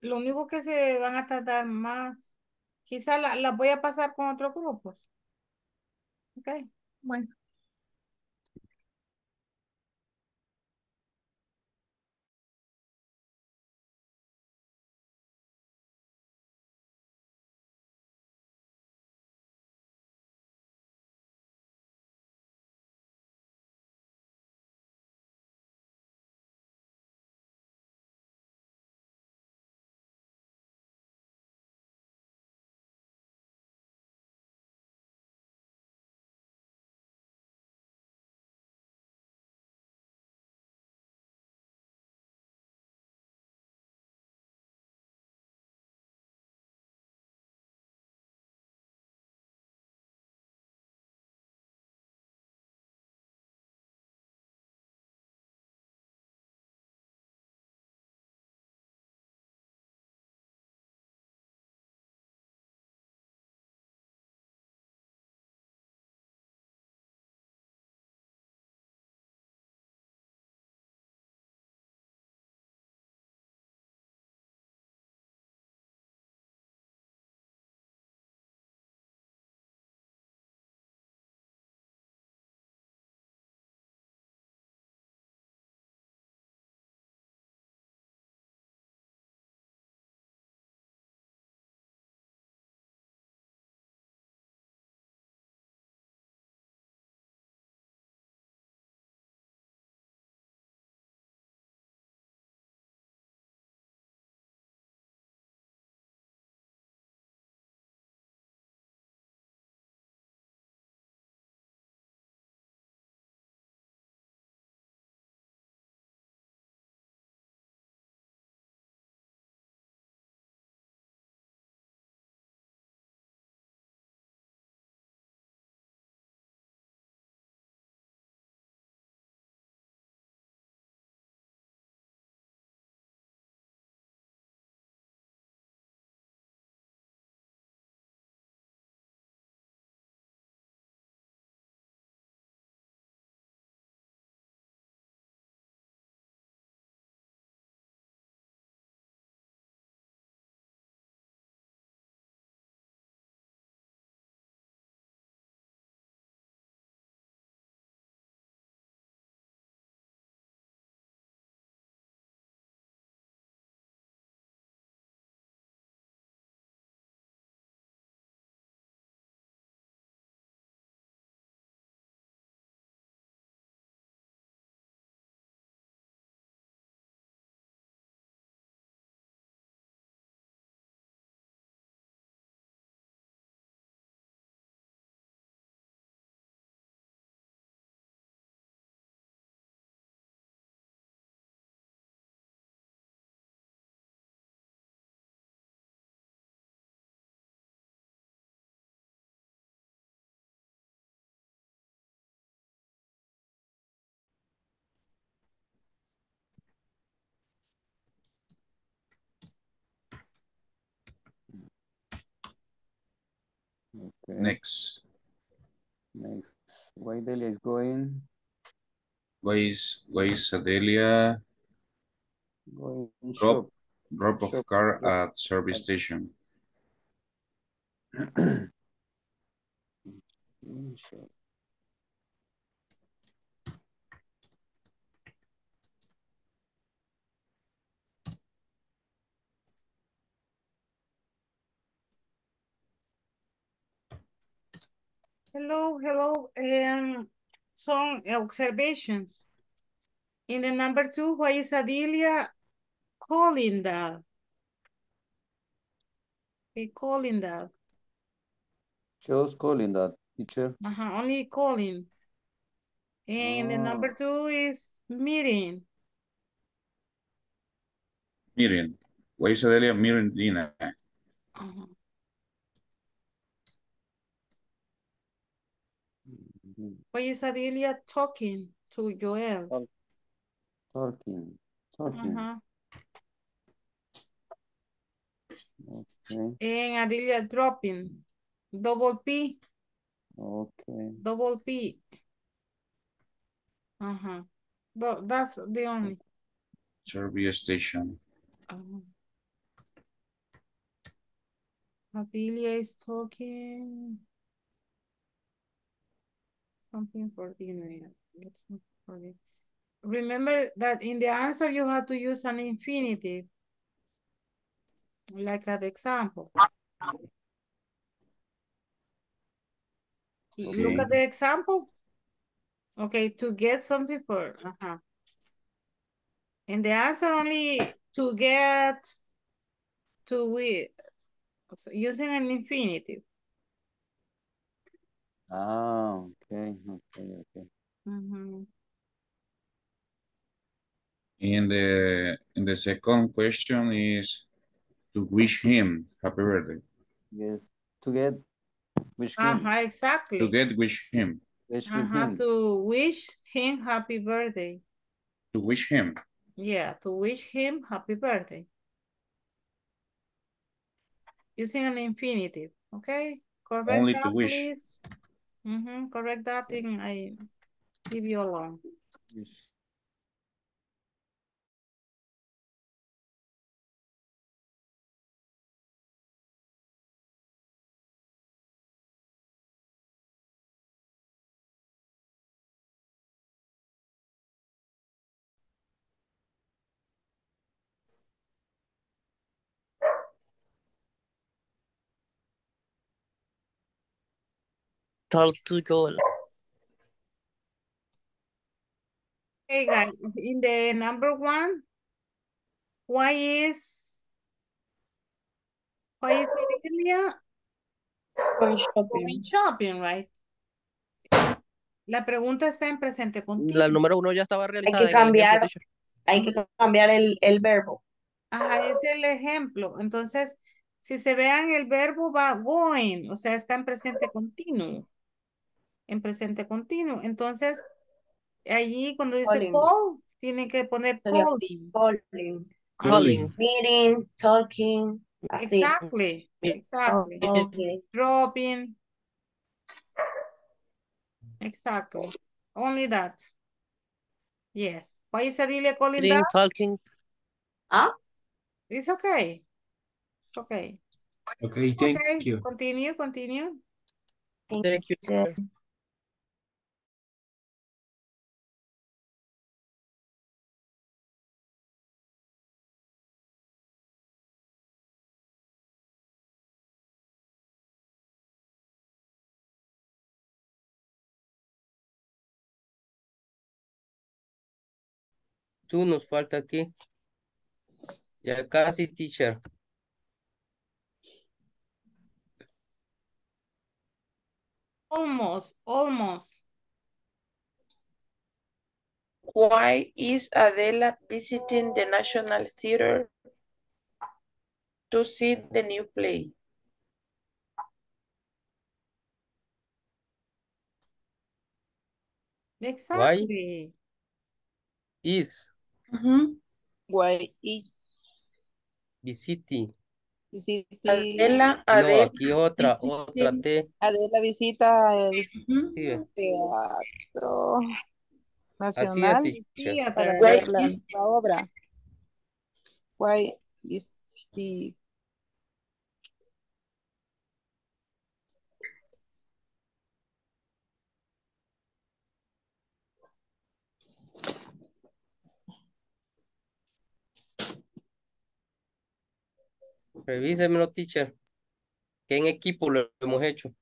Lo único que se van a tardar más, quizá la, las voy a pasar con otros grupos. Ok. Bueno. Next. Next. Why Delia is going? Where is, where is Adelia? Going Drop, shop. drop of Shop. car Drop. at service station. Shop. Hello, hello. Um, some observations. In the number two, why is Adelia calling that? Okay, calling that. Just calling that teacher. Uh-huh, only calling. And the number Ah. two is meeting. Miren. Where is Adelia? Miren Dina. Uh-huh. Why is Adelia talking to Joel? Talking. Talking. Uh-huh. Okay. En Adelia dropping. Double P. Okay. Double P. Uh-huh. Tho- That's the only. Service station. Uh-huh. Adelia is talking. Something for dinner. Let's not forget. Remember that in the answer you have to use an infinitive. Like an example. Look at the example. Okay, to get something for, uh-huh. And the answer only to get, to with, using an infinitive. Ah, okay, okay, okay. Mhm. And the and the second question is to wish him happy birthday. Yes. To get wish him. Uh-huh, exactly. To get wish him. Wish with Uh-huh, him. to wish him happy birthday. To wish him. Yeah, to wish him happy birthday. Using an infinitive, okay? Correct Only that, to wish. Please. Mm-hmm, correct that and I leave you alone. Wish. Talk to Joel. Hey guys, in the number one, why is why is Adelia Going shopping. going shopping, right? La pregunta está en presente La continuo. número uno ya estaba Hay realizada que el ejemplo, cambiar, hay que cambiar el, el verbo. Ajá, es el ejemplo. Entonces, si se vean el verbo va going, o sea, está en presente continuo. En presente continuo. Entonces, allí cuando dice Calling. call, tiene que poner calling. Calling. Calling. Meeting, talking, así. Exactly, exactly. Okay. Dropping. Exactly. Only that. Yes. Why is Adelia calling Meeting, that? talking. Ah, It's okay. It's okay. Okay, thank Okay, you. continue, continue. Thank you. teacher. Tú nos falta aquí. Ya casi, teacher. Almost, almost. Why is Adela visiting the National Theater to see the new play? Exactly. Is Why is visiting. visiting Adela, No, Adela, aquí otra, otra. T. Adela visita el Sí. Teatro Nacional para ver la, obra. Why is Revísemelo, teacher. ¿Qué en equipo lo hemos hecho?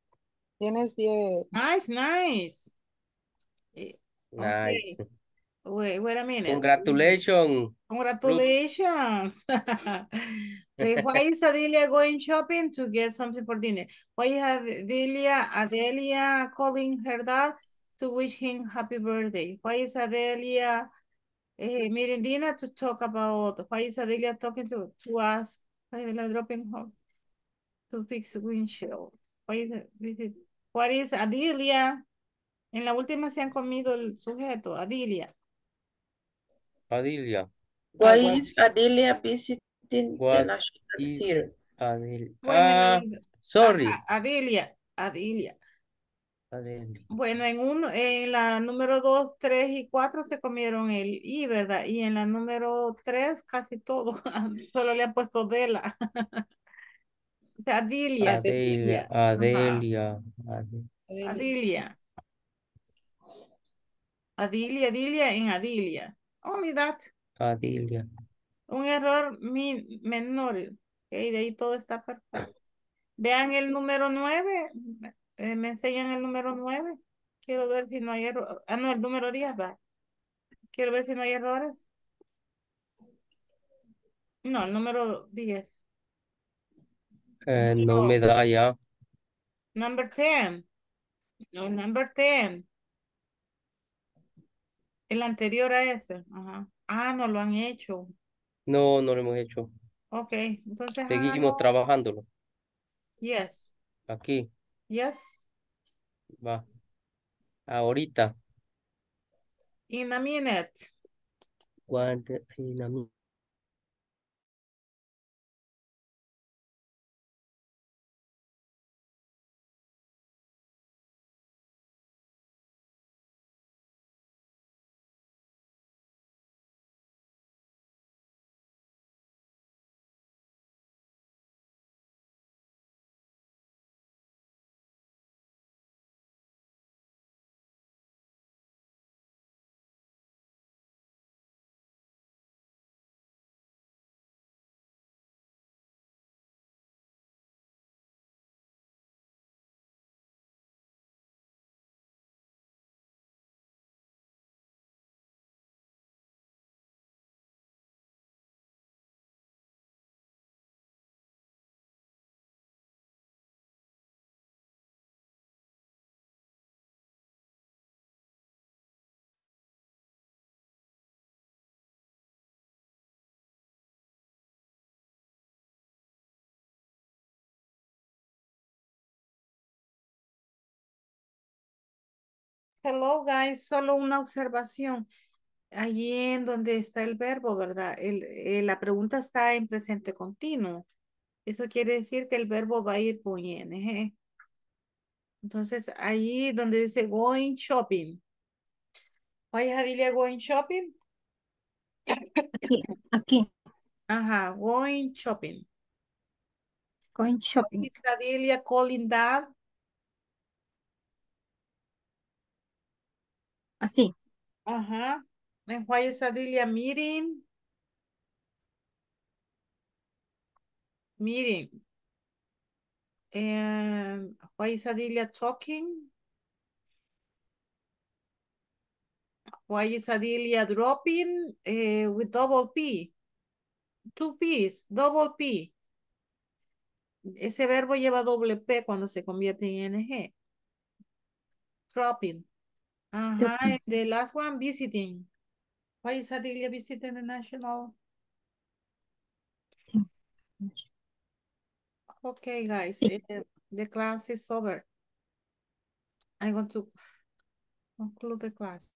Tienes 10. Nice, nice. Eh, Nice. Okay. Wait, wait a minute. Congratulations. Congratulations. Wait, why is Adelia going shopping to get something for dinner? Why is Adelia, Adelia calling her dad to wish him happy birthday? Why is Adelia eh, meeting Dina to talk about, why is Adelia talking to, to ask, is Adelia dropping to fix windshield? Why is it, what is Adelia? En la última se han comido el sujeto, Adelia. Adilia. Why what- is Adelia visiting the National Theater? En Ah, sorry. Adilia, Adilia. Adelia. Bueno, en uno, en la número 2, 3 y 4 se comieron el I, ¿verdad? Y en la número 3 casi todo. Solo le han puesto Dela. O sea, Adilia. Adelia. Adelia. Ade- Adilia. Adilia, Adilia en Adilia. Only that. Adelia. Un error mi- menor. Ok, de ahí todo está perfecto. Vean el número 9. Eh, me enseñan el número 9. Quiero ver si no hay error. Ah, no, el número 10 va. Quiero ver si no hay errores. No, el número 10. Eh, no me da ya. Number 10. No, number 10. El anterior a ese. Ajá. Ah, no lo han hecho. No, no lo hemos hecho. Ok, entonces Seguimos hágalo. trabajándolo. Yes. Aquí. Yes. Va. Ahorita. In a minute. Guante- in a mi- Hello, guys. Solo una observación. Allí en donde está el verbo, ¿verdad? El, eh, la pregunta está en presente continuo. Eso quiere decir que el verbo va a ir con ing. Entonces, ahí donde dice going shopping. Why is Adilia going shopping? Aquí, aquí. Ajá, going shopping. Going shopping. Is calling dad? Así. Ajá. And why is Adilia meeting? Meeting. And why is Adilia talking? Why is Adilia dropping eh, with double P? Two P's, double P. Ese verbo lleva doble P cuando se convierte en ing. Dropping. Dropping. and the last one, visiting. Why is Adilia visiting the national? Okay, guys, eh, the class is over. I'm going to conclude the class.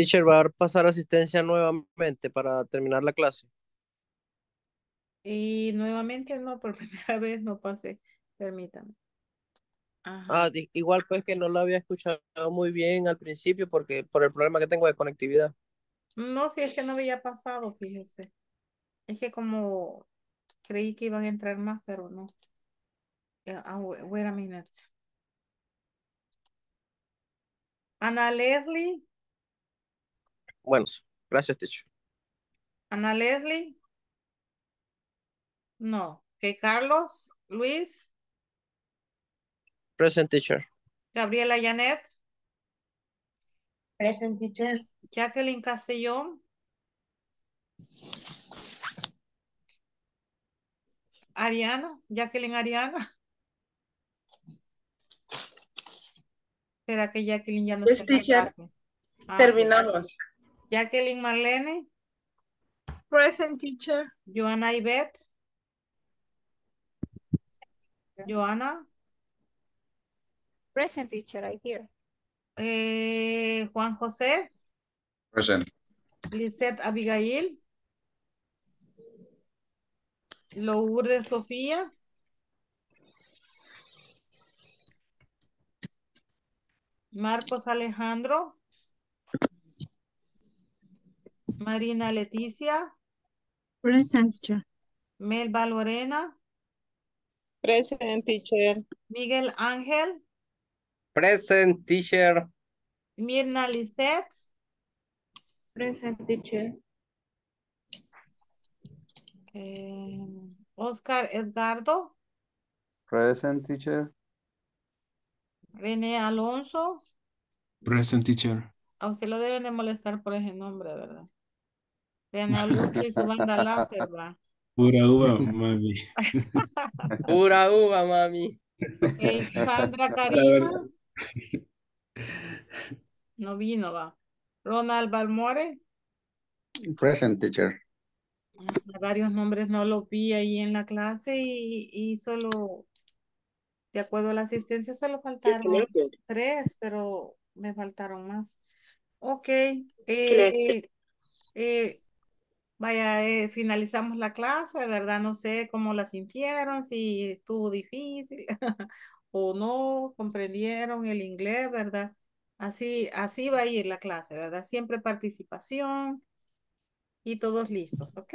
Teacher, va a pasar asistencia nuevamente para terminar la clase. Y nuevamente no, por primera vez no pasé. Permítame. Ajá. Ah, igual pues que no lo había escuchado muy bien al principio porque por el problema que tengo de conectividad. No, si es que no había pasado, fíjese. Es que como creí que iban a entrar más, pero no. Ah, wait, a minute. Ana Leslie, Bueno, sí. gracias, teacher. Ana Leslie. No. Que Carlos, Luis, Present teacher. Gabriela Janet, Present teacher. Jacqueline Castellón, Ariana, Jacqueline Ariana, espera que Jacqueline ya no Yes, el teacher. Ah. Terminamos. Jacqueline Marlene, Present teacher. Joana Ivette. Joana, Present teacher, I hear. eh, Juan José, Present. Lisette Abigail, Lourdes Sofía, Marcos Alejandro, Marina Leticia, Present teacher. Melba Lorena, Present teacher. Miguel Ángel, Present teacher. Mirna Lisette, Present teacher. eh, Oscar Edgardo, Present teacher. René Alonso. Present teacher. A usted lo deben de molestar por ese nombre, ¿verdad? Alonso y su banda láser, ¿va? Pura uva, mami. Pura uva, mami. Eh, Sandra Karina, no vino, va. Ronald Balmore, Present teacher. varios nombres no los vi ahí en la clase y, y solo, de acuerdo a la asistencia, solo faltaron tres, pero me faltaron más. Ok, eh, eh, vaya, eh, finalizamos la clase, ¿verdad? No sé cómo la sintieron, si estuvo difícil o no, comprendieron el inglés, ¿verdad? Así, así va a ir la clase, ¿verdad? Siempre participación y todos listos, ¿ok?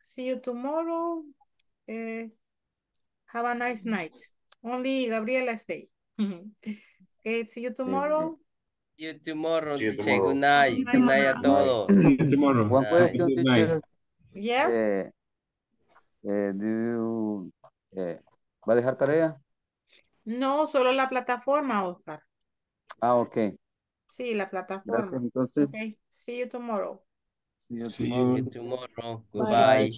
See you tomorrow. Eh, have a nice night. Only Gabriela stay. Okay, see you tomorrow. See you tomorrow, See you teacher. tomorrow. Good night. Good Good night a todos. See you tomorrow. One Night. question, Good night. teacher. Yes. Eh, eh, do you, eh, ¿Va a dejar tarea? No, solo la plataforma, Oscar. Ah, ok. Sí, la Gracias, plataforma. entonces. Okay, see you tomorrow. See you See tomorrow. You Goodbye.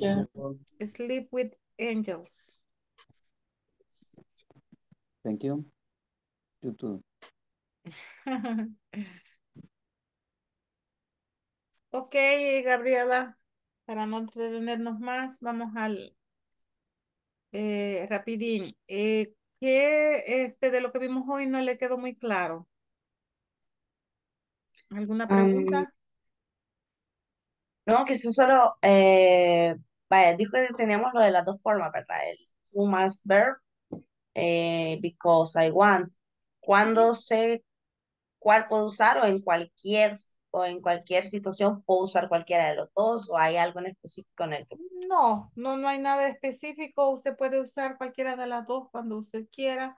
Sleep with angels. Thank you. You too. Ok, Gabriela, para no entretenernos más, vamos al eh, rapidín. Eh, ¿qué este, de lo que vimos hoy no le quedó muy claro? ¿Alguna pregunta? no, que eso solo, eh, vaya, dijo que teníamos lo de las dos formas, ¿verdad? El who must verb, eh, because I want. ¿Cuándo sé cuál puedo usar o en cualquier o en cualquier situación puedo usar cualquiera de los dos o hay algo en específico en el que No, no, no hay nada específico. Usted puede usar cualquiera de las dos cuando usted quiera.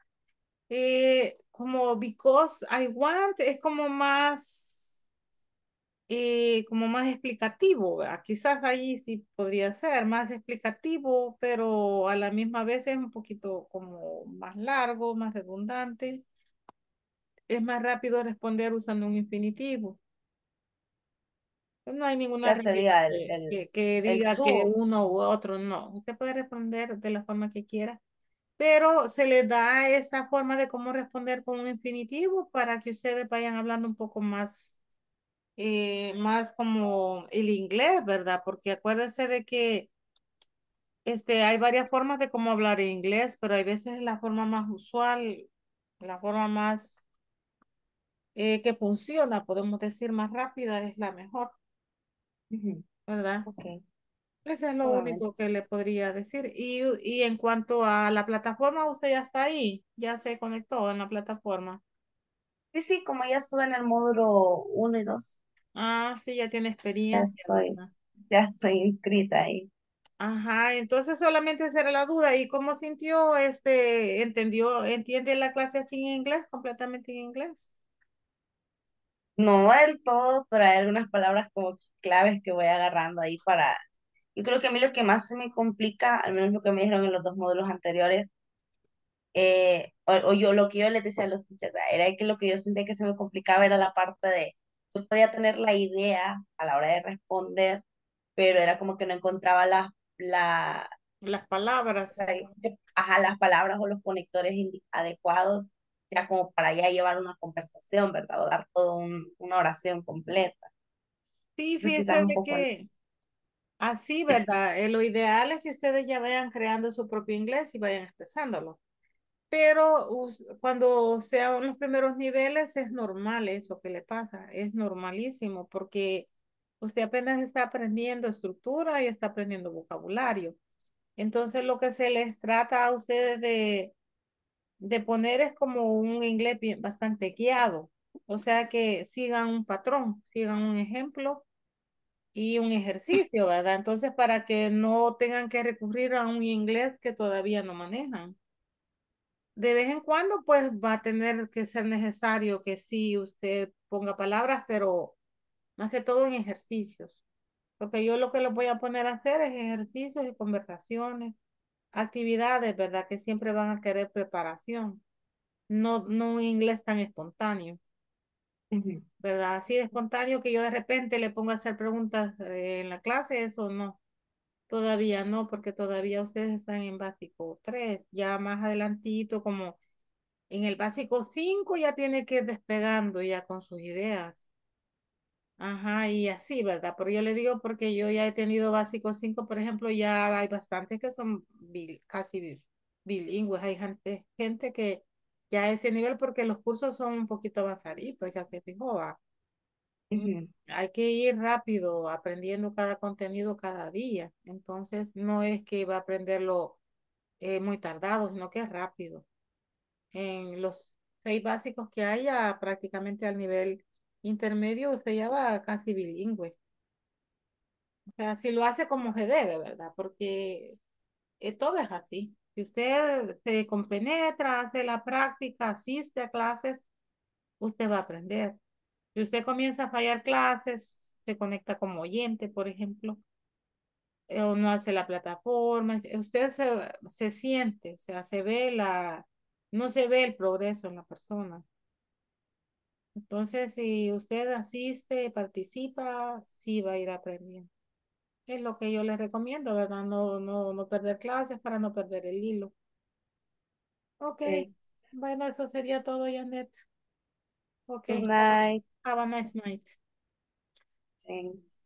Eh, como because I want es como más, eh, como más explicativo, ¿verdad? Quizás ahí sí podría ser más explicativo, pero a la misma vez es un poquito como más largo, más redundante. Es más rápido responder usando un infinitivo. Pues No hay ninguna ¿Qué regla sería el, que, el, que, que el diga que uno u otro, no. Usted puede responder de la forma que quiera, pero se le da esa forma de cómo responder con un infinitivo para que ustedes vayan hablando un poco más, eh, más como el inglés, ¿verdad? Porque acuérdense de que este, hay varias formas de cómo hablar inglés, pero hay veces la forma más usual, la forma más eh, que funciona, podemos decir más rápida, es la mejor, ¿verdad? Ok, Eso es lo único que le podría decir. Y, y en cuanto a la plataforma, usted ya está ahí, ya se conectó en la plataforma. Sí, sí, como ya estuve en el módulo 1 y 2, Ah, sí, ya tiene ya experiencia, soy, ¿verdad? ya soy inscrita ahí. Ajá, entonces solamente esa era la duda. ¿Y cómo sintió, este, entendió, entiende la clase así en inglés, completamente en inglés? No del todo, pero hay algunas palabras como claves que voy agarrando ahí para... Yo creo que a mí lo que más se me complica, al menos lo que me dijeron en los dos módulos anteriores, eh, o, o yo lo que yo les decía a los teachers, ¿verdad? era que lo que yo sentía que se me complicaba era la parte de, yo podía tener la idea a la hora de responder, pero era como que no encontraba la, la, Las palabras. la- ajá, las palabras o los conectores adecuados. Sea como para ya llevar una conversación, ¿verdad? O dar toda una oración completa. Sí, un poco... que así, ¿verdad? Eh, lo ideal es que ustedes ya vayan creando su propio inglés y vayan expresándolo. Pero cuando sean los primeros niveles es normal eso que le pasa, es normalísimo porque usted apenas está aprendiendo estructura y está aprendiendo vocabulario. Entonces lo que se les trata a ustedes de, de poner es como un inglés bastante guiado, o sea que sigan un patrón, sigan un ejemplo y un ejercicio, ¿verdad? Entonces para que no tengan que recurrir a un inglés que todavía no manejan de vez en cuando, pues va a tener que ser necesario que sí usted ponga palabras, pero más que todo en ejercicios. Porque yo lo que les voy a poner a hacer es ejercicios y conversaciones, actividades, ¿verdad? Que siempre van a querer preparación. No, no un inglés tan espontáneo, ¿verdad? Así de espontáneo que yo de repente le pongo a hacer preguntas eh, en la clase, eso no. Todavía no, porque todavía ustedes están en básico 3, ya más adelantito, como en el básico 5 ya tiene que ir despegando ya con sus ideas. Ajá, y así, ¿verdad? Pero yo le digo porque yo ya he tenido básico 5, por ejemplo, ya hay bastantes que son bil- casi bi- bilingües, hay gente, gente que ya a ese nivel porque los cursos son un poquito avanzaditos, ya se fijó, ¿va? Ujú. Hay que ir rápido aprendiendo cada contenido cada día. Entonces, no es que va a aprenderlo eh, muy tardado, sino que es rápido. En los seis básicos que hay, ya prácticamente al nivel intermedio, usted ya va casi bilingüe. O sea, si lo hace como se debe, ¿verdad? Porque eh, todo es así. Si usted se compenetra, hace la práctica, asiste a clases, usted va a aprender. Si usted comienza a fallar clases, se conecta como oyente, por ejemplo, eh, o no hace la plataforma, eh, usted se, se siente, o sea, se ve la, no se ve el progreso en la persona. Entonces, si usted asiste, participa, sí va a ir aprendiendo. Es lo que yo le recomiendo, ¿verdad? No, no, no perder clases para no perder el hilo. Ok, Ok. bueno, eso sería todo, Janet. Ok, Good night. have a nice night. Thanks.